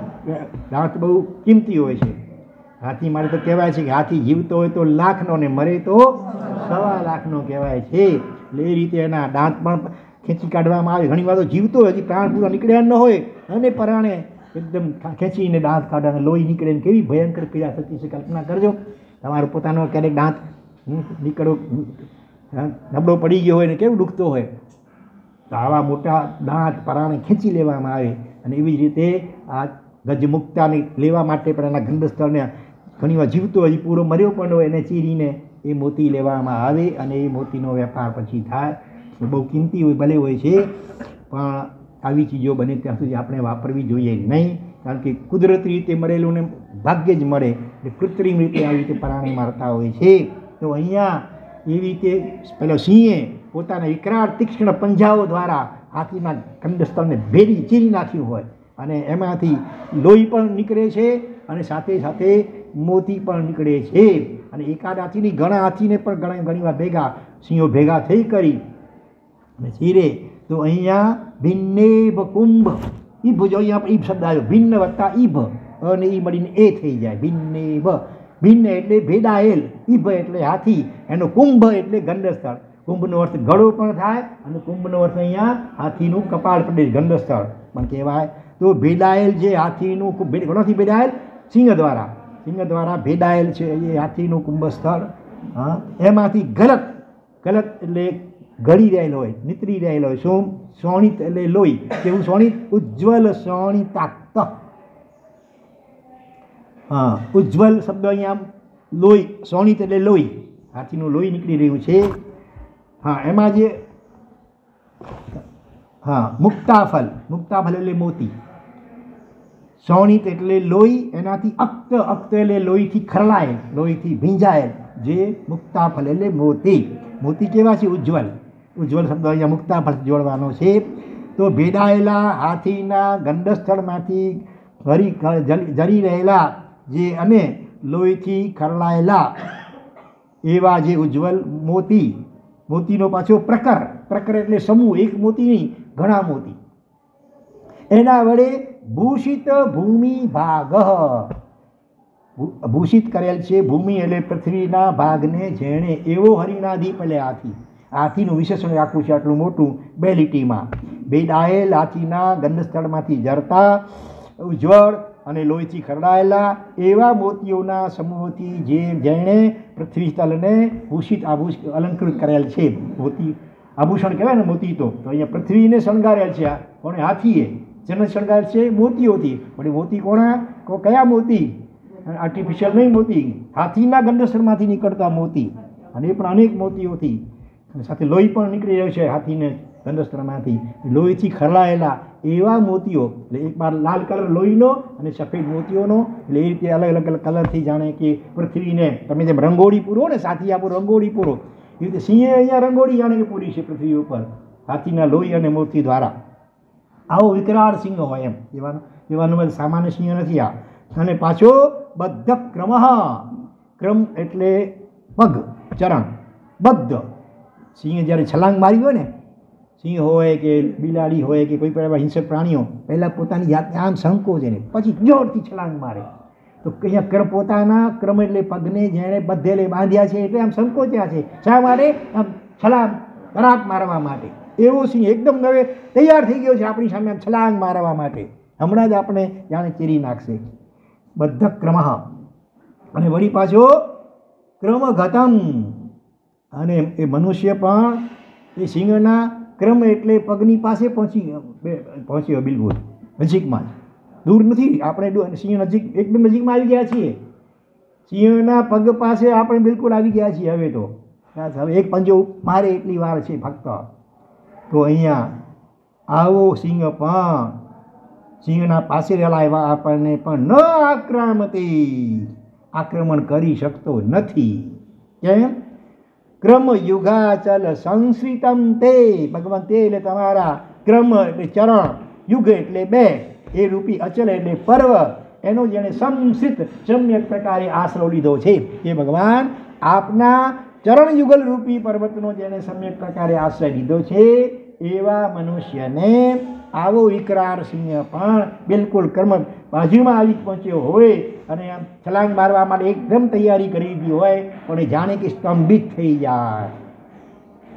દાંત બહુ કિંમતી હોય છે. હાથી મારે તો કહેવાય છે કે હાથી જીવતો હોય તો લાખનો ને મરે તો સવા લાખનો કહેવાય છે. એ રીતે એના દાંત પણ ખેંચી કાઢવામાં આવે. ઘણી વાર તો જીવતો હોય, હજી પ્રાણ પૂરા નીકળ્યા ન હોય. અને પરાણે એકદમ ખેંચીને દાંત કાઢે અને લોહી નીકળે ને કેવી ભયંકર પીડા થતી છે કલ્પના કરજો. તમારો પોતાનો ક્યારેક દાંત નીકળો નબળો પડી ગયો હોય ને કેવું દુખતો હોય. તો આવા મોટા દાંત પરાણે ખેંચી લેવામાં આવે. અને એવી જ રીતે આ ગજમુક્તાને લેવા માટે પણ એના ગંધ સ્થળને ઘણીવાર જીવતો હજી પૂરો મર્યો પણ હોય એને ચીરીને એ મોતી લેવામાં આવે અને એ મોતીનો વેપાર પછી થાય. બહુ કિંમતી હોય, ભલે હોય છે, પણ આવી ચીજો બને ત્યાં સુધી આપણે વાપરવી જોઈએ નહીં. કારણ કે કુદરતી રીતે મળેલું ને ભાગ્યે જ મળે એટલે કૃત્રિમ રીતે આવી રીતે પરાણી મારતા હોય છે. તો અહીંયા એવી રીતે પેલો સિંહે પોતાના વિકરાળ તીક્ષ્ણ પંજાઓ દ્વારા હાથીના ખંડસ્થળને ભેરી ચીરી નાખ્યું હોય અને એમાંથી લોહી પણ નીકળે છે અને સાથે સાથે મોતી પણ નીકળે છે. અને એકાદ હાથીની ઘણા હાથીને પણ ઘણા ઘણીવાર ભેગા, સિંહો ભેગા થઈ કરી. અને શીરે તો અહીંયા ભિન્નેભ કુંભ ઈભ જો અહીંયા ઈભ શબ્દ આવ્યો. ભિન્ન વત્તા ઈભ. અને ઈ મળીને એ થઈ જાય. ભિન્નેભ ભિન્ન એટલે ભેદાયેલ. ઈભ એટલે હાથી. એનો કુંભ એટલે ગંડસ્થળ. કુંભનો અર્થ ગળો પણ થાય અને કુંભનો અર્થ અહીંયા હાથીનું કપાળ પ્રદેશ ગંડસ્થળ. પણ કહેવાય તો ભેદાયેલ જે હાથીનું ભે- ભેદાયેલ સિંહ દ્વારા. સિંહ દ્વારા ભેદાયેલ છે એ હાથીનું કુંભ સ્થળ હા, એમાંથી ગલત ગલત એટલે ગળી રહેલો હોય, નીતરી રહેલો હોય. સોમ સોણિત એટલે લોહી. કેવું સોણિત? ઉજ્જવલ સોણિતાક્ત હા, ઉજ્જવલ શબ્દ અહીંયા લોહી, સોણિત એટલે લોહી. હાથીનું લોહી નીકળી રહ્યું છે. હા, એમાં જે, હા, મુક્તાફલ મુક્તાફલ એટલે મોતી. સોણિત એટલે લોહી, એનાથી અક્ત અક્ત એટલે લોહીથી ખરલાયેલ લોહીથી ભીંજાયેલ, જે મુક્તાફલ એટલે મોતી. મોતી કેવા છે? ઉજ્જવલ. ઉજ્જવલ શબ્દ અહીંયા મુક્તાફળ જોડવાનો છે. તો ભેદાયેલા હાથીના ગંડસ્થળમાંથી ફરી જરી રહેલા જે અને લોહીથી ખરલાયેલા એવા જે ઉજ્જવલ મોતી. મોતીનો પાછો પ્રકર. પ્રકર એટલે સમૂહ. એક મોતી નહીં ઘણા મોતી. એના વડે ભૂષિત ભૂમિ ભાગ. ભૂષિત કરેલ છે ભૂમિ એટલે પૃથ્વીના ભાગને જેણે એવો હરિણાદીપ એટલે હાથી હાથીનું વિશેષણ રાખવું છે આટલું મોટું બે લીટીમાં બે ડાયેલ હાથીના ગંધસ્થળમાંથી જરતા ઉજ્જવળ અને લોહીથી ખરડાયેલા એવા મોતીઓના સમૂહથી જે જેણે પૃથ્વી તલને ભૂષિત આભૂષ અલંકૃત કરેલ છે. મોતી, આભૂષણ કહેવાય ને મોતી તો. અહીંયા પૃથ્વીને શણગારેલ છે કોણે હાથીએ? જેને શણગાર છે મોતીઓથી પણ એ મોતી કોણા કો કયા મોતી? આર્ટિફિશિયલ નહીં મોતી. હાથીના ગંડસરમાંથી નીકળતા મોતી. અને એ પણ અનેક મોતીઓથી સાથે લોહી પણ નીકળી રહ્યો છે હાથીને ગંડસ્ત્રમાંથી લોહીથી ખરડાયેલા એવા મોતીઓ. એટલે એક બાર લાલ કલર લોહીનો અને સફેદ મોતીઓનો. એટલે એ રીતે અલગ અલગ કલરથી જાણે કે પૃથ્વીને તમે જેમ રંગોળી પૂરો ને સાથી આપો રંગોળી પૂરો. એ રીતે સિંહે અહીંયા રંગોળી જાણે કે પૂરી છે પૃથ્વી ઉપર. હાથીના લોહી અને મોતી દ્વારા. આવો વિકરાળ સિંહ હોય એમ. એવાનો એવાનો બધા સામાન્ય સિંહ નથી આ. અને પાછો બદ્ધ ક્રમ. ક્રમ એટલે પગ, ચરણ. બદ્ધ. સિંહે જ્યારે છલાંગ મારી હોય ને, સિંહ હોય કે બિલાડી હોય કે કોઈ પણ એવા હિંસક પ્રાણીઓ, પહેલાં પોતાની જાતને આમ સંકોચે ને, પછી જોરથી છલાંગ મારે. તો અહીંયા ક્રમ પોતાના, ક્રમ એટલે પગને જેણે બધેલે બાંધ્યા છે એટલે આમ સંકોચ્યા છે શા માટે? આમ છલાંગ તરાપ મારવા માટે. એવો સિંહ એકદમ નવે તૈયાર થઈ ગયો છે આપણી સામે છલાંગ મારવા માટે. હમણાં જ આપણે જાણે ચીરી નાખશે. બદ્ધ ક્રમઃ. અને વળી પાછો ક્રમઘતમ અને એ મનુષ્ય પણ એ સિંહના ક્રમ એટલે પગની પાસે પહોંચી પહોંચ્યો બિલકુલ. નજીકમાં દૂર નથી. આપણે સિંહ નજીક, એકદમ નજીકમાં આવી ગયા છીએ. સિંહના પગ પાસે આપણે બિલકુલ આવી ગયા છીએ હવે તો. હવે એક પંજો મારે એટલી વાર છે ફક્ત. તો અહીંયા આવો સિંહ પણ, સિંહના પાસે રહેલા એવા આપણને પણ ન આક્રમતી. આક્રમણ કરી શકતો નથી. કેમ? ક્રમ યુગાચલ સંશ્રિતમ તે. ભગવાન તે એટલે તમારા ક્રમ એટલે ચરણ, યુગ એટલે બે, એ રૂપી અચલ એટલે પર્વ, એનો જેણે સંશ્રિત સમ્યક પ્રકારે આશરો લીધો છે. એ ભગવાન, આપના ચરણ યુગલ રૂપી પર્વતનો જેણે સમ્યક પ્રકારે આશ્રય લીધો છે. એવા મનુષ્યને આવો વિકરાળ સિંહ પણ બિલકુલ કર્મ બાજુમાં આવી પહોંચ્યો હોય અને આમ છલાંગ મારવા માટે એકદમ તૈયારી કરી દીધી હોય, પણ જાણે કે સ્તંભિત થઈ જાય.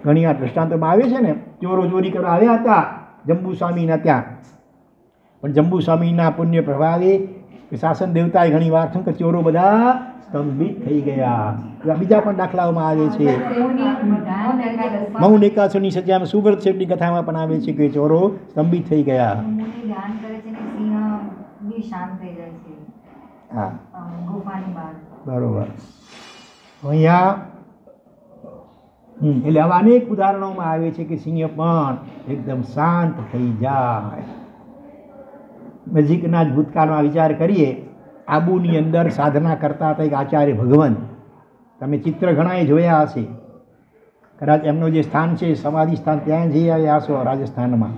ઘણી આ દૃષ્ટાંતોમાં આવે છે ને, ચોરો ચોરી કરવા આવ્યા હતા જંબુ સ્વામીના ત્યાં. પણ જંબુ સ્વામીના પુણ્ય પ્રભાવે શાસન દેવતાએ ઘણી વાર શું કે ચોરો બધા સ્તંભિત થઈ ગયા. એવા બીજા પણ દાખલાઓમાં આવે છે. મૌન એકાસોની સજામાં સુબ્રત શેઠની કથામાં પણ આવે છે કે ચોરો સ્તંભિત થઈ ગયા. હા. બરોબર. અહીંયા એટલે આવા અનેક ઉદાહરણોમાં આવે છે કે સિંહ પણ એકદમ શાંત થઈ જાય. નજીકના જ ભૂતકાળમાં વિચાર કરીએ આબુની અંદર સાધના કરતા હતા એક આચાર્ય ભગવાન તમે ચિત્ર ઘણાએ જોયા હશે. કદાચ એમનું જે સ્થાન છે સમાધિ સ્થાન ત્યાં જઈ આવ્યા હશો રાજસ્થાનમાં.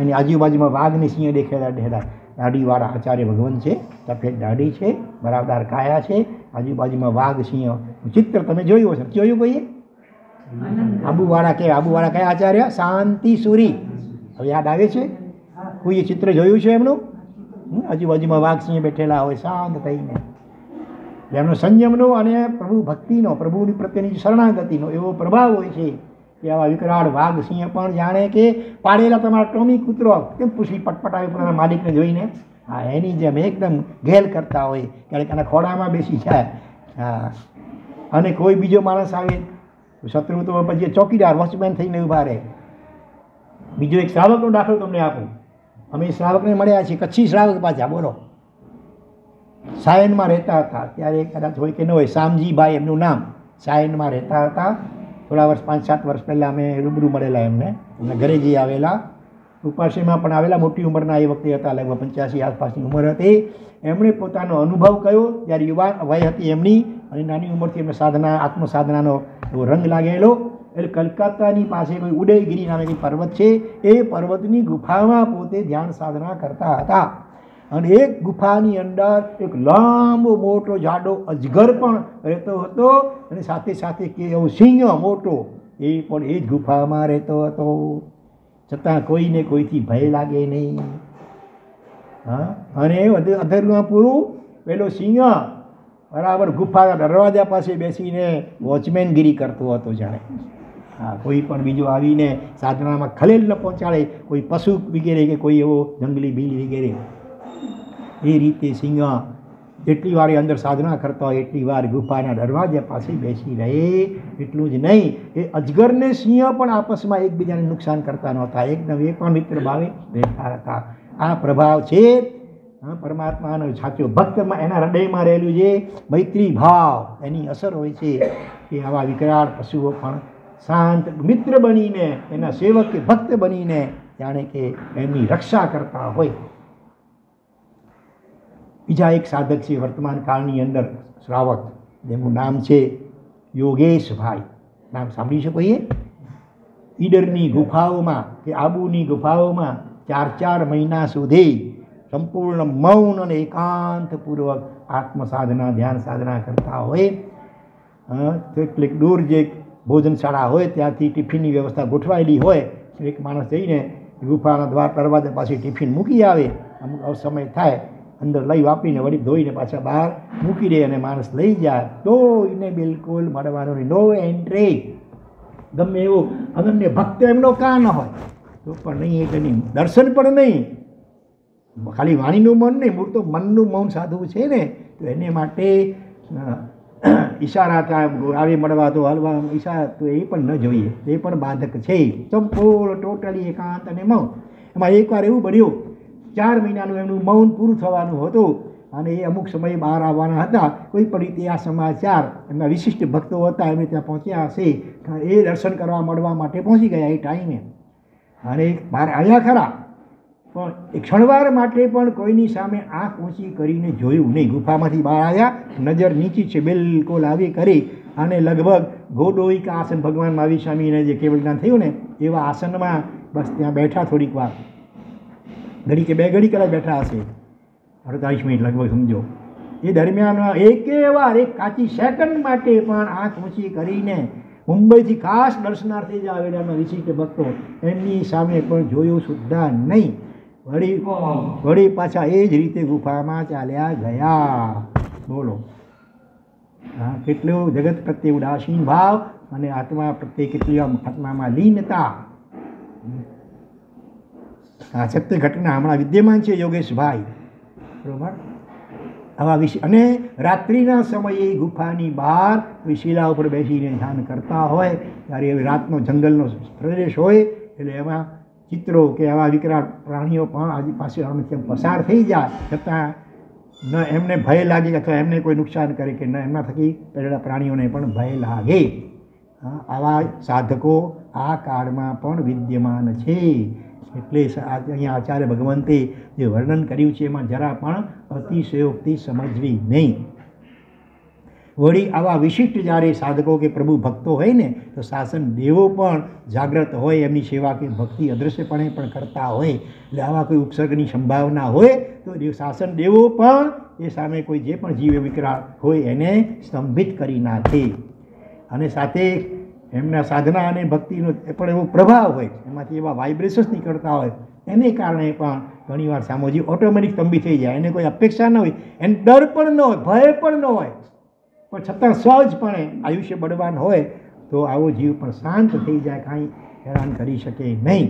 એની આજુબાજુમાં વાઘને સિંહ દેખાયેલા દેખાતા દાઢીવાળા આચાર્ય ભગવાન છે. સફેદ દાઢી છે બરાબર કાયા છે. આજુબાજુમાં વાઘ સિંહ. ચિત્ર તમે જોયું હશે. જોયું કોઈએ? આબુવાળા કે આબુવાળા કયા આચાર્ય? શાંતિ સુરી હવે યાદ આવે છે? કોઈએ ચિત્ર જોયું છે એમનું? આજુબાજુમાં વાઘ સિંહ બેઠેલા હોય, શાંત થઈને. એમનો સંયમનો અને પ્રભુ ભક્તિનો, પ્રભુની પ્રત્યેની શરણાગતિનો એવો પ્રભાવ હોય છે કે આવા વિકરાળ વાઘ સિંહ પણ જાણે કે પાડેલા તમારા ટોમી કૂતરો કેમ પૂછી પટપટાવી પોતાના માલિકને જોઈને? હા, એની જેમ એકદમ ઘેલ કરતા હોય, ક્યારેક એના ખોડામાં બેસી જાય. હા. અને કોઈ બીજો માણસ આવે શત્રુ તો પછી ચોકીદાર, વોચમેન થઈને ઊભા રહે. બીજો એક શ્રાવકનો દાખલો તમને આપું. અમે શ્રાવકને મળ્યા છીએ. કચ્છી શ્રાવક પાછા, બોલો. સાયનમાં રહેતા હતા. ત્યારે કદાચ હોય કે ન હોય, શામજીભાઈ એમનું નામ સાયનમાં રહેતા હતા. થોડા વર્ષ પાંચ સાત વર્ષ પહેલાં અમે રૂબરૂ મળેલા એમને. એમના ઘરે જઈ આવેલા. ઉપાસીમાં પણ આવેલા. મોટી ઉંમરના એ વખતે હતા, લગભગ પંચ્યાસી આસપાસની ઉંમર હતી. એમણે પોતાનો અનુભવ કયો? જ્યારે યુવાન વય હતી એમની, અને નાની ઉંમરથી એમને સાધના, આત્મસાધનાનો એવો રંગ લાગેલો. એટલે કલકત્તાની પાસે કોઈ ઉદયગીરી નામે કંઈ પર્વત છે, એ પર્વતની ગુફામાં પોતે ધ્યાન સાધના કરતા હતા. અને એક ગુફાની અંદર એક લાંબો મોટો જાડો અજગર પણ રહેતો હતો અને સાથે સાથે કે એવો સિંહ મોટો, એ પણ એ જ ગુફામાં રહેતો હતો. છતાં કોઈને કોઈથી ભય લાગે નહીં. હા? અને અધ- અધરમાં પૂરું પેલો સિંહ બરાબર ગુફાના દરવાજા પાસે બેસીને વોચમેનગીરી કરતો હતો જાણે. હા, કોઈ પણ બીજો આવીને સાધનામાં ખલેલ ન પહોંચાડે, કોઈ પશુ વગેરે કે કોઈ એવો જંગલી ભીલ વગેરે. એ રીતે સિંહ જેટલી વાર અંદર સાધના કરતા હોય, એટલી વાર ગુફાના દરવાજા પાસે બેસી રહે. એટલું જ નહીં, એ અજગરને સિંહ પણ આપસમાં એકબીજાને નુકસાન કરતા નહોતા. એકદમ એ પણ મિત્ર ભાવે રહેતા હતા. આ પ્રભાવ છે. પરમાત્માનો સાચો ભક્તમાં એના હૃદયમાં રહેલું છે. મૈત્રી ભાવ, એની અસર હોય છે કે આવા વિકરાળ પશુઓ પણ શાંત, મિત્ર બનીને, એના સેવક કે ભક્ત બનીને જાણે કે એમની રક્ષા કરતા હોય. બીજા એક સાધક છે વર્તમાન કાળની અંદર, શ્રાવક, જેનું નામ છે યોગેશભાઈ. નામ સાંભળી શકો એ? ઈડરની ગુફાઓમાં કે આબુની ગુફાઓમાં ચાર ચાર મહિના સુધી સંપૂર્ણ મૌન અને એકાંતપૂર્વક આત્મ સાધના ધ્યાન સાધના કરતા હોય. તો દૂર જે ભોજનશાળા હોય, ત્યાંથી ટિફિનની વ્યવસ્થા ગોઠવાયેલી હોય એક માણસ જઈને ગુફાના દ્વાર દરવાજા પાછી ટિફિન મૂકી આવે, અમુક સમય થાય, અંદર લઈ વાપીને વળી ધોઈને પાછા બહાર મૂકી દે અને માણસ લઈ જાય. તો એને બિલકુલ મળવાનું નો એન્ટ્રી ગમે એવો અનન્ય ભક્ત એમનો કાં ન હોય. તો પણ નહીં, એ એની દર્શન પણ નહીં. ખાલી વાણીનું મન નહીં, મૂળ તો મનનું મૌન સાધવું છે ને. તો એને માટે ઈશારા થાય આવી મળવા તો હલવા, ઈશારા તો એ પણ ન જોઈએ. એ પણ બાધક છે સંપૂર્ણ, ટોટલી એકાંત અને મૌન. એમાં એકવાર એવું બન્યું, ચાર મહિનાનું એમનું મૌન પૂરું થવાનું હતું અને એ અમુક સમયે બહાર આવવાના હતા. કોઈ પણ રીતે આ સમાચાર, એમના વિશિષ્ટ ભક્તો હતા એમને ત્યાં પહોંચ્યા હશે. એ દર્શન કરવા મળવા માટે પહોંચી ગયા એ ટાઈમે. અને બહાર આવ્યા ખરા પણ ક્ષણવાર માટે પણ કોઈની સામે આંખ ઊંચી કરીને જોયું નહીં. ગુફામાંથી બહાર આવ્યા, નજર નીચી છે, બિલકુલ આવી કરી અને લગભગ ગોડોઈક આસન ભગવાન મહાવીર સ્વામીને જે કેવળ જ્ઞાન થયું ને, એવા આસનમાં બસ ત્યાં બેઠા થોડીક વાર. ઘડી કે બે ઘડી કલાક બેઠા હશે. અડતાલીસ મિનિટ લગભગ સમજો. એ દરમિયાન એકે વાર, એક કાચી સેકન્ડ માટે પણ આંખ ઊંચી કરીને મુંબઈથી ખાસ દર્શનાર્થે જ આવેલા વિશિષ્ટ ભક્તો એમની સામે પણ જોયું સુદ્ધા નહીં. વળી વળી પાછા એ જ રીતે ગુફામાં ચાલ્યા ગયા. બોલો. હા, કેટલું જગત પ્રત્યે ઉદાસીન ભાવ અને આત્મા પ્રત્યે કેટલી આત્મામાં લીનતા. આ સત્ય ઘટના હમણાં વિદ્યમાન છે યોગેશભાઈ. બરોબર? આવા વિશે, અને રાત્રિના સમયે ગુફાની બહાર શિલા ઉપર બેસીને ધ્યાન કરતા હોય, ત્યારે રાતનો જંગલનો પ્રદેશ હોય, એટલે એમાં ચિત્રો કે આવા વિકરાળ પ્રાણીઓ પણ આજે પાસે આમાંથી આમ પસાર થઈ જાય છતાં ન એમને ભય લાગે અથવા એમને કોઈ નુકસાન કરે કે ન એમના થકી પેલા પ્રાણીઓને પણ ભય લાગે. આવા સાધકો આ કાળમાં પણ વિદ્યમાન છે. એટલે અહીંયા આચાર્ય ભગવંતે જે વર્ણન કર્યું છે એમાં જરા પણ અતિશયોક્તિ સમજવી નહીં. વળી આવા વિશિષ્ટ જ્યારે સાધકો કે પ્રભુ ભક્તો હોય ને, તો શાસન દેવો પણ જાગ્રત હોય, એમની સેવા કે ભક્તિ અદૃશ્યપણે પણ કરતા હોય. એટલે આવા કોઈ ઉપસર્ગની સંભાવના હોય, તો શાસન દેવો પણ એ સામે કોઈ જે પણ જીવ વિકરાળ હોય એને સ્તંભિત કરી નાખે. અને સાથે એમના સાધના અને ભક્તિનો પણ એવો પ્રભાવ હોય, એમાંથી એવા વાઇબ્રેશન્સ નીકળતા હોય, એને કારણે પણ ઘણીવાર સામોજી ઓટોમેટિક સ્તંભિત થઈ જાય. એને કોઈ અપેક્ષા ન હોય, એને ડર પણ ન હોય, ભય પણ ન હોય. પણ છતાં સહજપણે આયુષ્ય બળવાન હોય તો આવો જીવ પણ શાંત થઈ જાય, કાંઈ હેરાન કરી શકે નહીં.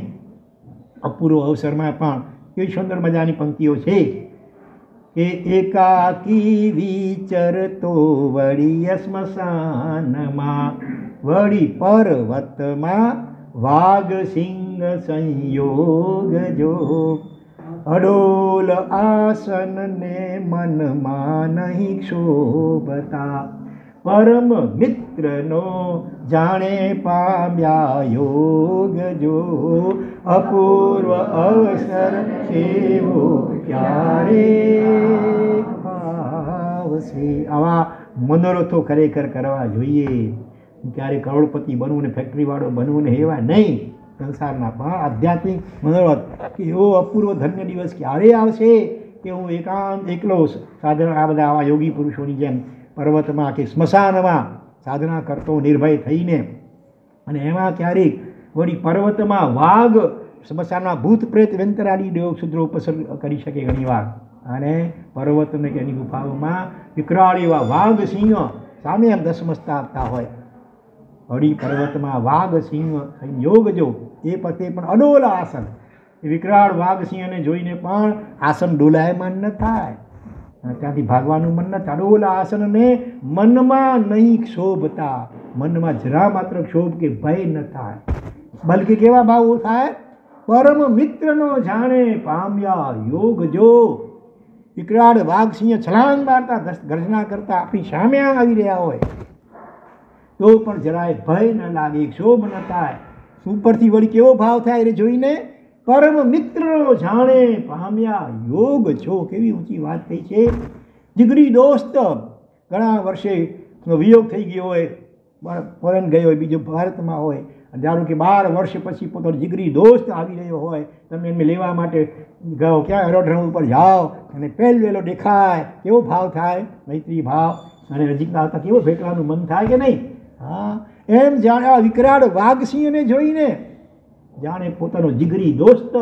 અપૂરો અવસરમાં પણ કેવી સુંદર મજાની પંક્તિઓ છે કે એકાકી વિચરતો વળી સ્મશાનમાં વળી પર્વતમાં વાઘ સિંહ સંયોગ જો અડોલ આસનને મનમાં નહીં ક્ષોભતા. પરમ મિત્રનો જાણે પામ્યા યોગ જો. અપૂર્વ અવસર એવો ક્યારે આવશે આવા મનોરથો ખરેખર કરવા જોઈએ. ક્યારે કરોડપતિ બનવું ને ફેક્ટરીવાળો બનવું ને એવા નહીં. સંસારના પણ આધ્યાત્મિક મનોરથ એવો અપૂર્વ ધન્ય દિવસ ક્યારે આવશે કે હું એકાંત એકલો સાધના, આ બધા આવા યોગી પુરુષોની જેમ પર્વતમાં કે સ્મશાનમાં સાધના કરતો નિર્ભય થઈને અને એમાં ક્યારેક વળી પર્વતમાં વાઘ, સ્મશાનમાં ભૂત પ્રેત વેંતરાડી દેવ ક્ષુદ્રો ઉપસર્ગ કરી શકે ઘણીવાર. અને પર્વતને કે એની ગુફાઓમાં વિકરાળ એવા વાઘ, સિંહ સામે એમ દસમસ્તા આપતા હોય. વળી પર્વતમાં વાઘ, સિંહ સંયોગ જો એ પતે પણ અડોલ આસન. વિકરાળ વાઘસિંહને જોઈને પણ આસન ડોલાયમાન ન થાય. ત્યાંથી ભાગવાનું મન ન થાય. અડોલ આસનને મનમાં નહીં ક્ષોભતા. મનમાં જરા માત્ર ક્ષોભ કે ભય ન થાય. બલકે કેવા ભાવો થાય? પરમ મિત્રનો જાણે પામ્યા યોગ જો. વિકરાળ વાઘસિંહ છલાંગ મારતા ગર્જના કરતા આપણી સામે આવી રહ્યા હોય. તો પણ જરાય ભય ન લાગે, ક્ષોભ ન થાય. ઉપરથી વળી કેવો ભાવ થાય એને જોઈને પરમ મિત્રો જાણે પામ્યા યોગ છો કેવી ઊંચી વાત થઈ છે. જીગરી દોસ્ત ઘણા વર્ષે વિયોગ થઈ ગયો હોય ફોરેન ગયો હોય, બીજો ભારતમાં હોય ધારો કે બાર વર્ષ પછી પોતાનો જીગરી દોસ્ત આવી રહ્યો હોય, તમે એમને લેવા માટે ગયો ક્યાં એરોડ્રમ ઉપર જાઓ, અને પહેલ વહેલો દેખાય, કેવો ભાવ થાય? મૈત્રી ભાવ. અને નજીકના આવતા કેવો ભેટવાનું મન થાય કે નહીં? હા એમ જાણે આ વિકરાળ વાઘસિંહને જોઈને, જાણે પોતાનો જીગરી દોસ્ત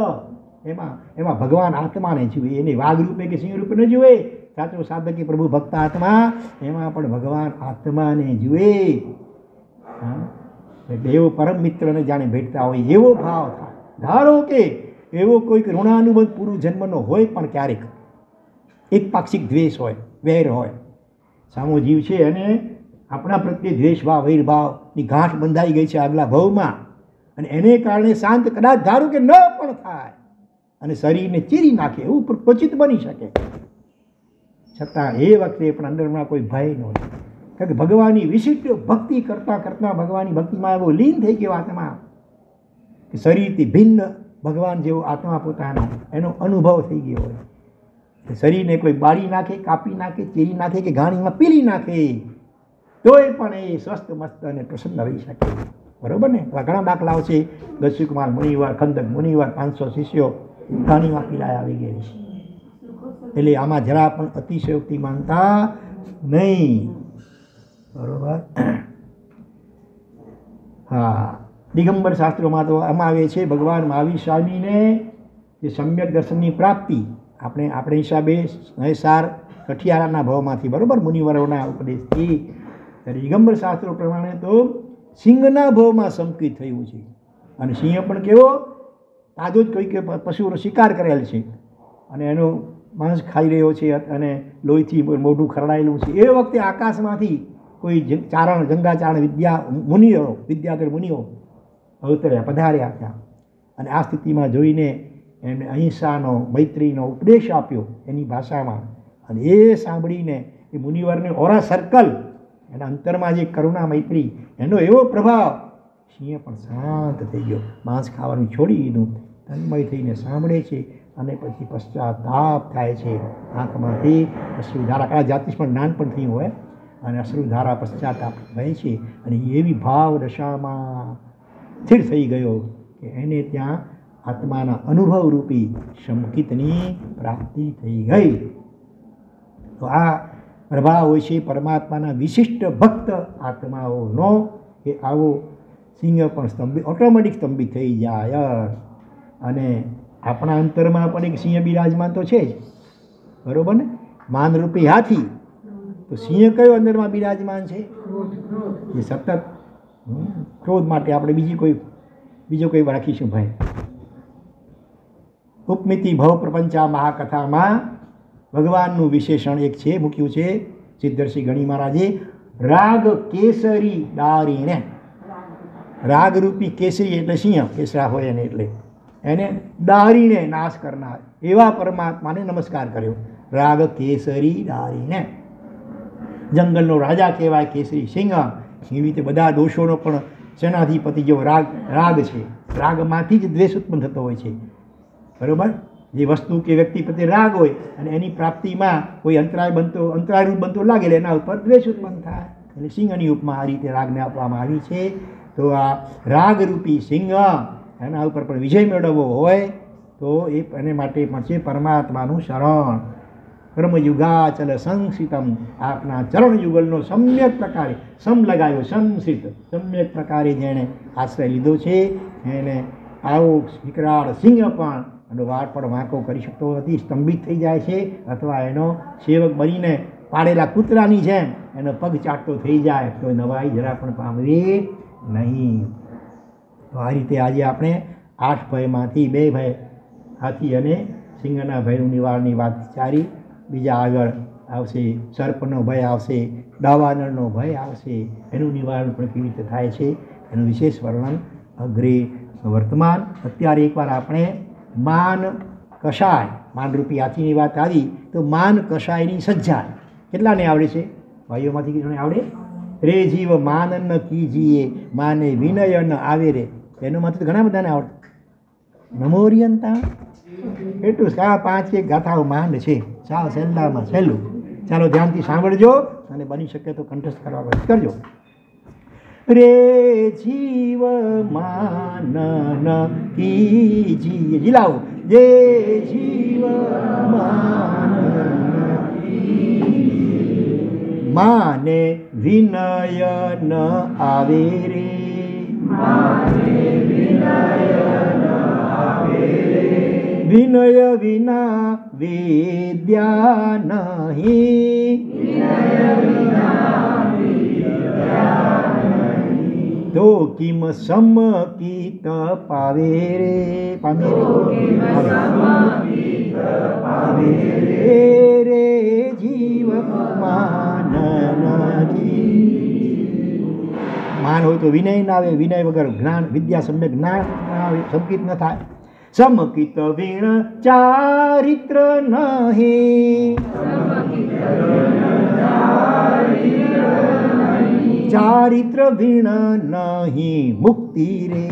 એમાં એમાં ભગવાન આત્માને જુએ, એને વાઘ રૂપે કે સિંહ રૂપે ન જુએ. સાચો સાધકી પ્રભુ ભક્ત આત્મા, એમાં પણ ભગવાન આત્માને જુએ. એટલે એવો પરમ મિત્રને જાણે ભેટતા હોય એવો ભાવ થાય. ધારો કે એવો કોઈક ઋણાનુબંધ પૂરું જન્મનો હોય પણ ક્યારેક. એક પાક્ષિક દ્વેષ હોય, વેર હોય. સામો જીવ છે અને આપણા પ્રત્યે દ્વેષભાવ વૈરભાવની ગાંઠ બંધાઈ ગઈ છે આગલા ભવમાં અને એને કારણે શાંત કદાચ ધારું કે ન પણ થાય. અને શરીરને ચીરી નાખે એવું પણ ક્વચિત બની શકે. છતાં એ વખતે પણ અંદરમાં કોઈ ભય ન કારણ કે ભગવાનની વિશિષ્ટ ભક્તિ કરતાં કરતાં ભગવાનની ભક્તિમાં એવો લીન થઈ ગયો આત્મા કે શરીરથી ભિન્ન ભગવાન જેવો આત્મા પોતાનો એનો અનુભવ થઈ ગયો હોય. શરીરને કોઈ બાળી નાખે, કાપી નાખે, ચીરી નાખે કે ઘાણીમાં પીલી નાખે. તોય પણ એ સ્વસ્થ, મસ્ત અને પ્રસન્ન રહી શકે. બરોબર ને? ઘણા દાખલાઓ છે. દસ્યુકુમાર મુનિવાર ખંદક મુનિવાર, પાંચસો શિષ્યો ઘાણીમાં આવી ગયેલી છે. એટલે આમાં જરા પણ અતિશયોક્તિ માનતા નહીં. બરોબર? હા. દિગંબર શાસ્ત્રોમાં તો આમાં આવે છે, ભગવાન મહાવીર સ્વામીને જે સમ્યક દર્શનની પ્રાપ્તિ, આપણે આપણે હિસાબે નયસાર કઠિયારાના ભાવમાંથી, બરોબર? મુનિવરોના ઉપદેશથી ત્યારે દિગંબર શાસ્ત્રો પ્રમાણે તો સિંહના ભાવમાં સંકિત થયું છે. અને સિંહ પણ કેવો? તાજો જ કોઈ કે પશુનો શિકાર કરેલ છે. અને એનું માંસ ખાઈ રહ્યો છે અને લોહીથી મોઢું ખરડાયેલું છે. એ વખતે આકાશમાંથી કોઈ ચારણ, ગંગાચારણ વિદ્યા મુનિઓ, વિદ્યાધર મુનિઓ અવતર્યા પધાર્યા ત્યાં. અને આ સ્થિતિમાં જોઈને એમને અહિંસાનો, મૈત્રીનો ઉપદેશ આપ્યો એની ભાષામાં. અને એ સાંભળીને એ મુનિવરને ઓરા સર્કલ એના અંતરમાં જે કરુણા મૈત્રી, એનો એવો પ્રભાવ, સિંહ પણ શાંત થઈ ગયો. માંસ ખાવાનું છોડી દીધું. તન્મય થઈને સાંભળે છે અને પછી પશ્ચાતાપ થાય છે આંખમાંથી. અશ્રુધારા આ જાતિશ પણ જ્ઞાન પણ થયું હોય. અને અશ્રુધારા પશ્ચાતાપ થાય છે અને એવી ભાવ દશામાં સ્થિર થઈ ગયો કે એને ત્યાં આત્માના અનુભવરૂપી સંકિતની પ્રાપ્તિ થઈ ગઈ. તો આ પ્રભાવ હોય છે, પરમાત્માના વિશિષ્ટ ભક્ત આત્માઓનો કે આવો સિંહ પણ સ્તંભિત ઓટોમેટિક સ્તંભિત થઈ જાય. અને આપણા અંતરમાં પણ એક સિંહ બિરાજમાન તો છે જ. બરાબર ને? માનરૂપી હાથી. તો સિંહ કયો અંદરમાં બિરાજમાન છે? એ સતત ક્રોધ માટે આપણે બીજી કોઈ, બીજો કોઈ રાખીશું ભાઈ. ઉપમિતિ ભવ પ્રપંચા મહાકથામાં ભગવાનનું વિશેષણ એક છે, મૂક્યું છે સિદ્ધર્ષિ ગણી મહારાજે. રાગ કેસરી દારીને રાગરૂપી કેસરી એટલે સિંહ, કેસરા હોય એને એટલે. એને દારીને નાશ કરનાર એવા પરમાત્માને નમસ્કાર કર્યો. રાગ કેસરી ડારીને જંગલનો રાજા કહેવાય કેસરી સિંહ. એવી રીતે બધા દોષોનો પણ સેનાધિપતિ જેવો રાગ રાગ છે. રાગમાંથી જ દ્વેષ ઉત્પન્ન થતો હોય છે. બરોબર? જે વસ્તુ કે વ્યક્તિ પ્રત્યે રાગ હોય અને એની પ્રાપ્તિમાં કોઈ અંતરાય બનતો અંતરાયરૂપ બનતો લાગે એના ઉપર દ્વેષ ઉત્પન્ન થાય. એટલે સિંહની ઉપમાં આ રીતે રાગને આપવામાં આવી છે. તો આ રાગરૂપી સિંહ એના ઉપર પણ વિજય મેળવવો હોય તો એ એને માટે પણ છે પરમાત્માનું શરણ. કર્મયુગાચલ સંસિતમ. આપના ચરણ યુગલનો સમ્યક પ્રકારે સમ લગાવ્યો સંસિત. સમ્યક પ્રકારે જેણે આશ્રય લીધો છે. એને આવો વિકરાળ સિંહ પણ એનો વાળ પણ વાંકો કરી શકતો નથી, સ્તંભિત થઈ જાય છે અથવા એનો સેવક બનીને પાડેલા કૂતરાની જેમ એનો પગ ચાટતો થઈ જાય, તો નવાઈ જરા પણ પામવી નહીં. તો આ રીતે આજે આપણે આઠ ભયમાંથી બે ભય હાથી અને સિંહના ભયનું નિવારણની વાત વિચારી બીજા આગળ આવશે, સર્પનો ભય આવશે, દાવાનળનો ભય આવશે, એનું નિવારણ પણ કેવી રીતે થાય છે, એનું વિશેષ વર્ણન અગ્રે વર્તમાન. અત્યારે એકવાર આપણે માન કષાય માનરૂપી હાથીની વાત આવી, તો માન કષાયની સજ્જા કેટલાને આવડે છે? ભાઈઓમાંથી કેટલાને આવડે? રે જીવ માન ન કીજીએ માને વિનય ન આવે રે. એનોમાંથી તો ઘણા બધાને આવડે. નમોરિયંતા? એટલું આ પાંચ એક ગાથાઓ માંડ છે. સાવ સહેલામાં સહેલું ચાલો ધ્યાનથી સાંભળજો અને બની શકે તો કંઠસ્થ કરવા કરજો. રે જીવ માન ન જી જીલાવો જે. જીવ માને વિનય ન આવે રે. વિનય વિના વિદ્યા નહીં. કિમ સમકીત પાવે રે પામે રે રે જીવ માન માન હોય તો વિનય ના આવે, વિનય વગર જ્ઞાન, વિદ્યા સમ્યક જ્ઞાન આવે સંકિત ન થાય. સમકિત વીણ ચારિત્ર નહીં. ચારિત્ર ભીણ નહીં મુક્તિ રે.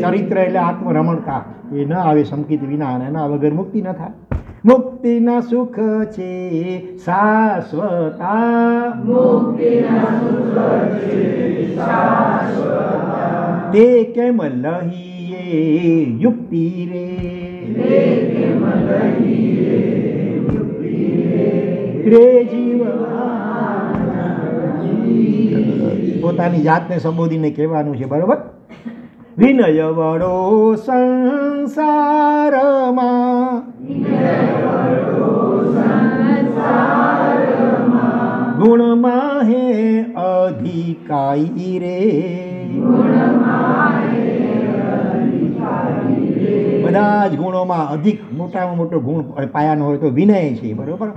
ચરિત્ર એટલે આત્મરમણતા. એ ન આવે સંકિત વિના અને એના વગર મુક્તિ ન થાય. મુક્તિના સુખ છે શાશ્વતા. તે કેમ લહીએ યુક્તિ રે? પોતાની જાતને સંબોધીને કહેવાનું છે બરોબર? વિનય વડો સંસારમાં. ગુણમાં હે અધિકાઈ રે. બધા જ ગુણોમાં અધિક મોટામાં મોટો ગુણ પાયાનો હોય તો વિનય છે, બરોબર.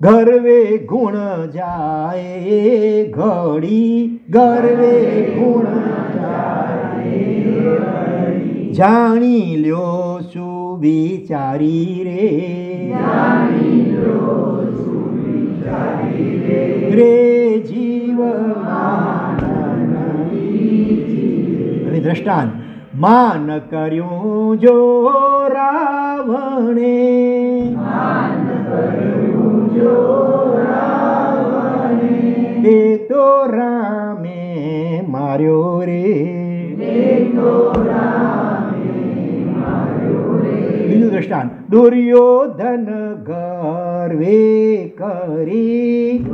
ગર્વે ગુણ જાય, ઘડી ગર્વે ગુણ જાણી લ્યો શું વિચારી રે? રે જીવ અને દ્રષ્ટાંત. માન કર્યું જો રાવણે. તે તો રામે માર્યો રે. બીજું દ્રષ્ટાંત, દુર્યોધન ગર્વે કરી.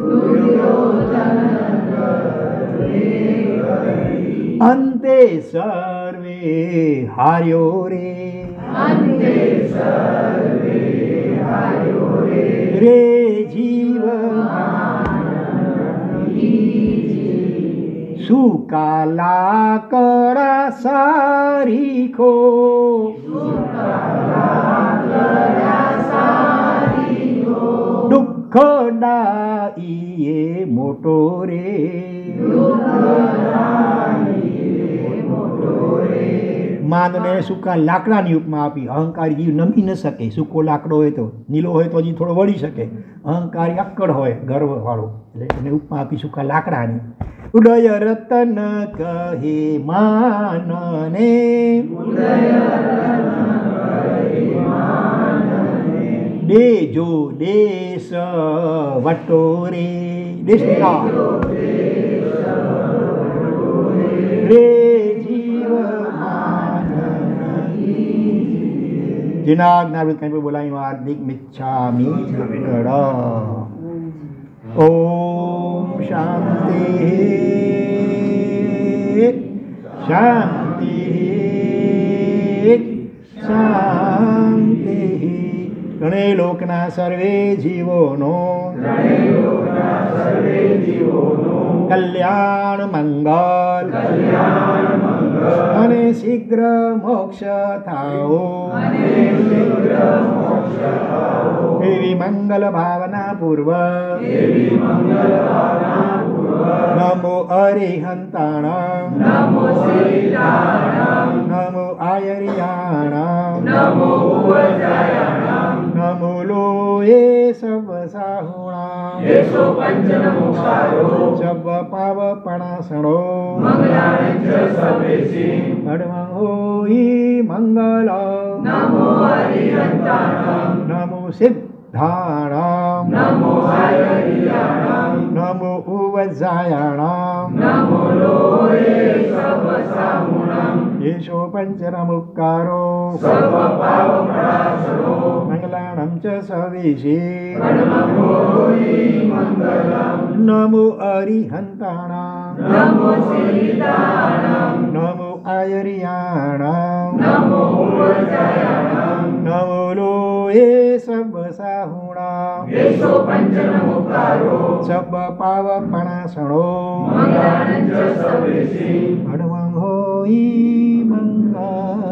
અંતે સર્વે હાર્યો રે રે જીવ સુકાલા કળા સારીખો દુઃખ ડાઈએ મોટો રે માનને સૂકા લાકડાની ઉપમા આપી. અહંકારી જીવ નમી ન શકે. સૂકો લાકડો હોય તો નીલો હોય તો હજી થોડો વળી શકે. અહંકારી અક્કડ હોય ગર્વવાળો. એટલે એને ઉપમા આપી સૂકા લાકડાની. ઉદય રતન કહે માનને. દેજો દેશ વટોરે રે. દેશના રે જિનાજ્ઞા કંઈ બોલાવી હાર્દિક મિચ્છામી ગણ ઓમ શાંતિ શાંતિ શાંતિ ગણે લોકના સર્વે જીવોનો. કલ્યાણ મંગલ અને શીઘ્ર મોક્ષ થાઓ એવી મંગલ ભાવના પૂર્વ નમો અરિહંતાણ નમો આયરિયાણ નમો ઉવજાયાણામ નમો લોએ સવ સાહુણા યેસો પંચનમુખારો સવ પાવપણાસણો મંગલાણં ચ સર્વેસી હડમં હોઈ મંગલ નમો હરિહંતાણામ નમો સિદ્ધાણામ નમો હરિયાણામ નમો ઉવજાયાણામ નમો લોએ સર્વ સાહુણામ યેશો પંચનમુક્કારો સર્વ પાવપણાસનો મંગલાણં ચ સવિષે પરમહોઈ सविषे नमो अरिहन्ताणां नमो आयर्याणां नमो लोये सर्वसाहुणां सब पावपणासणो हनुमं होयि मङ्गल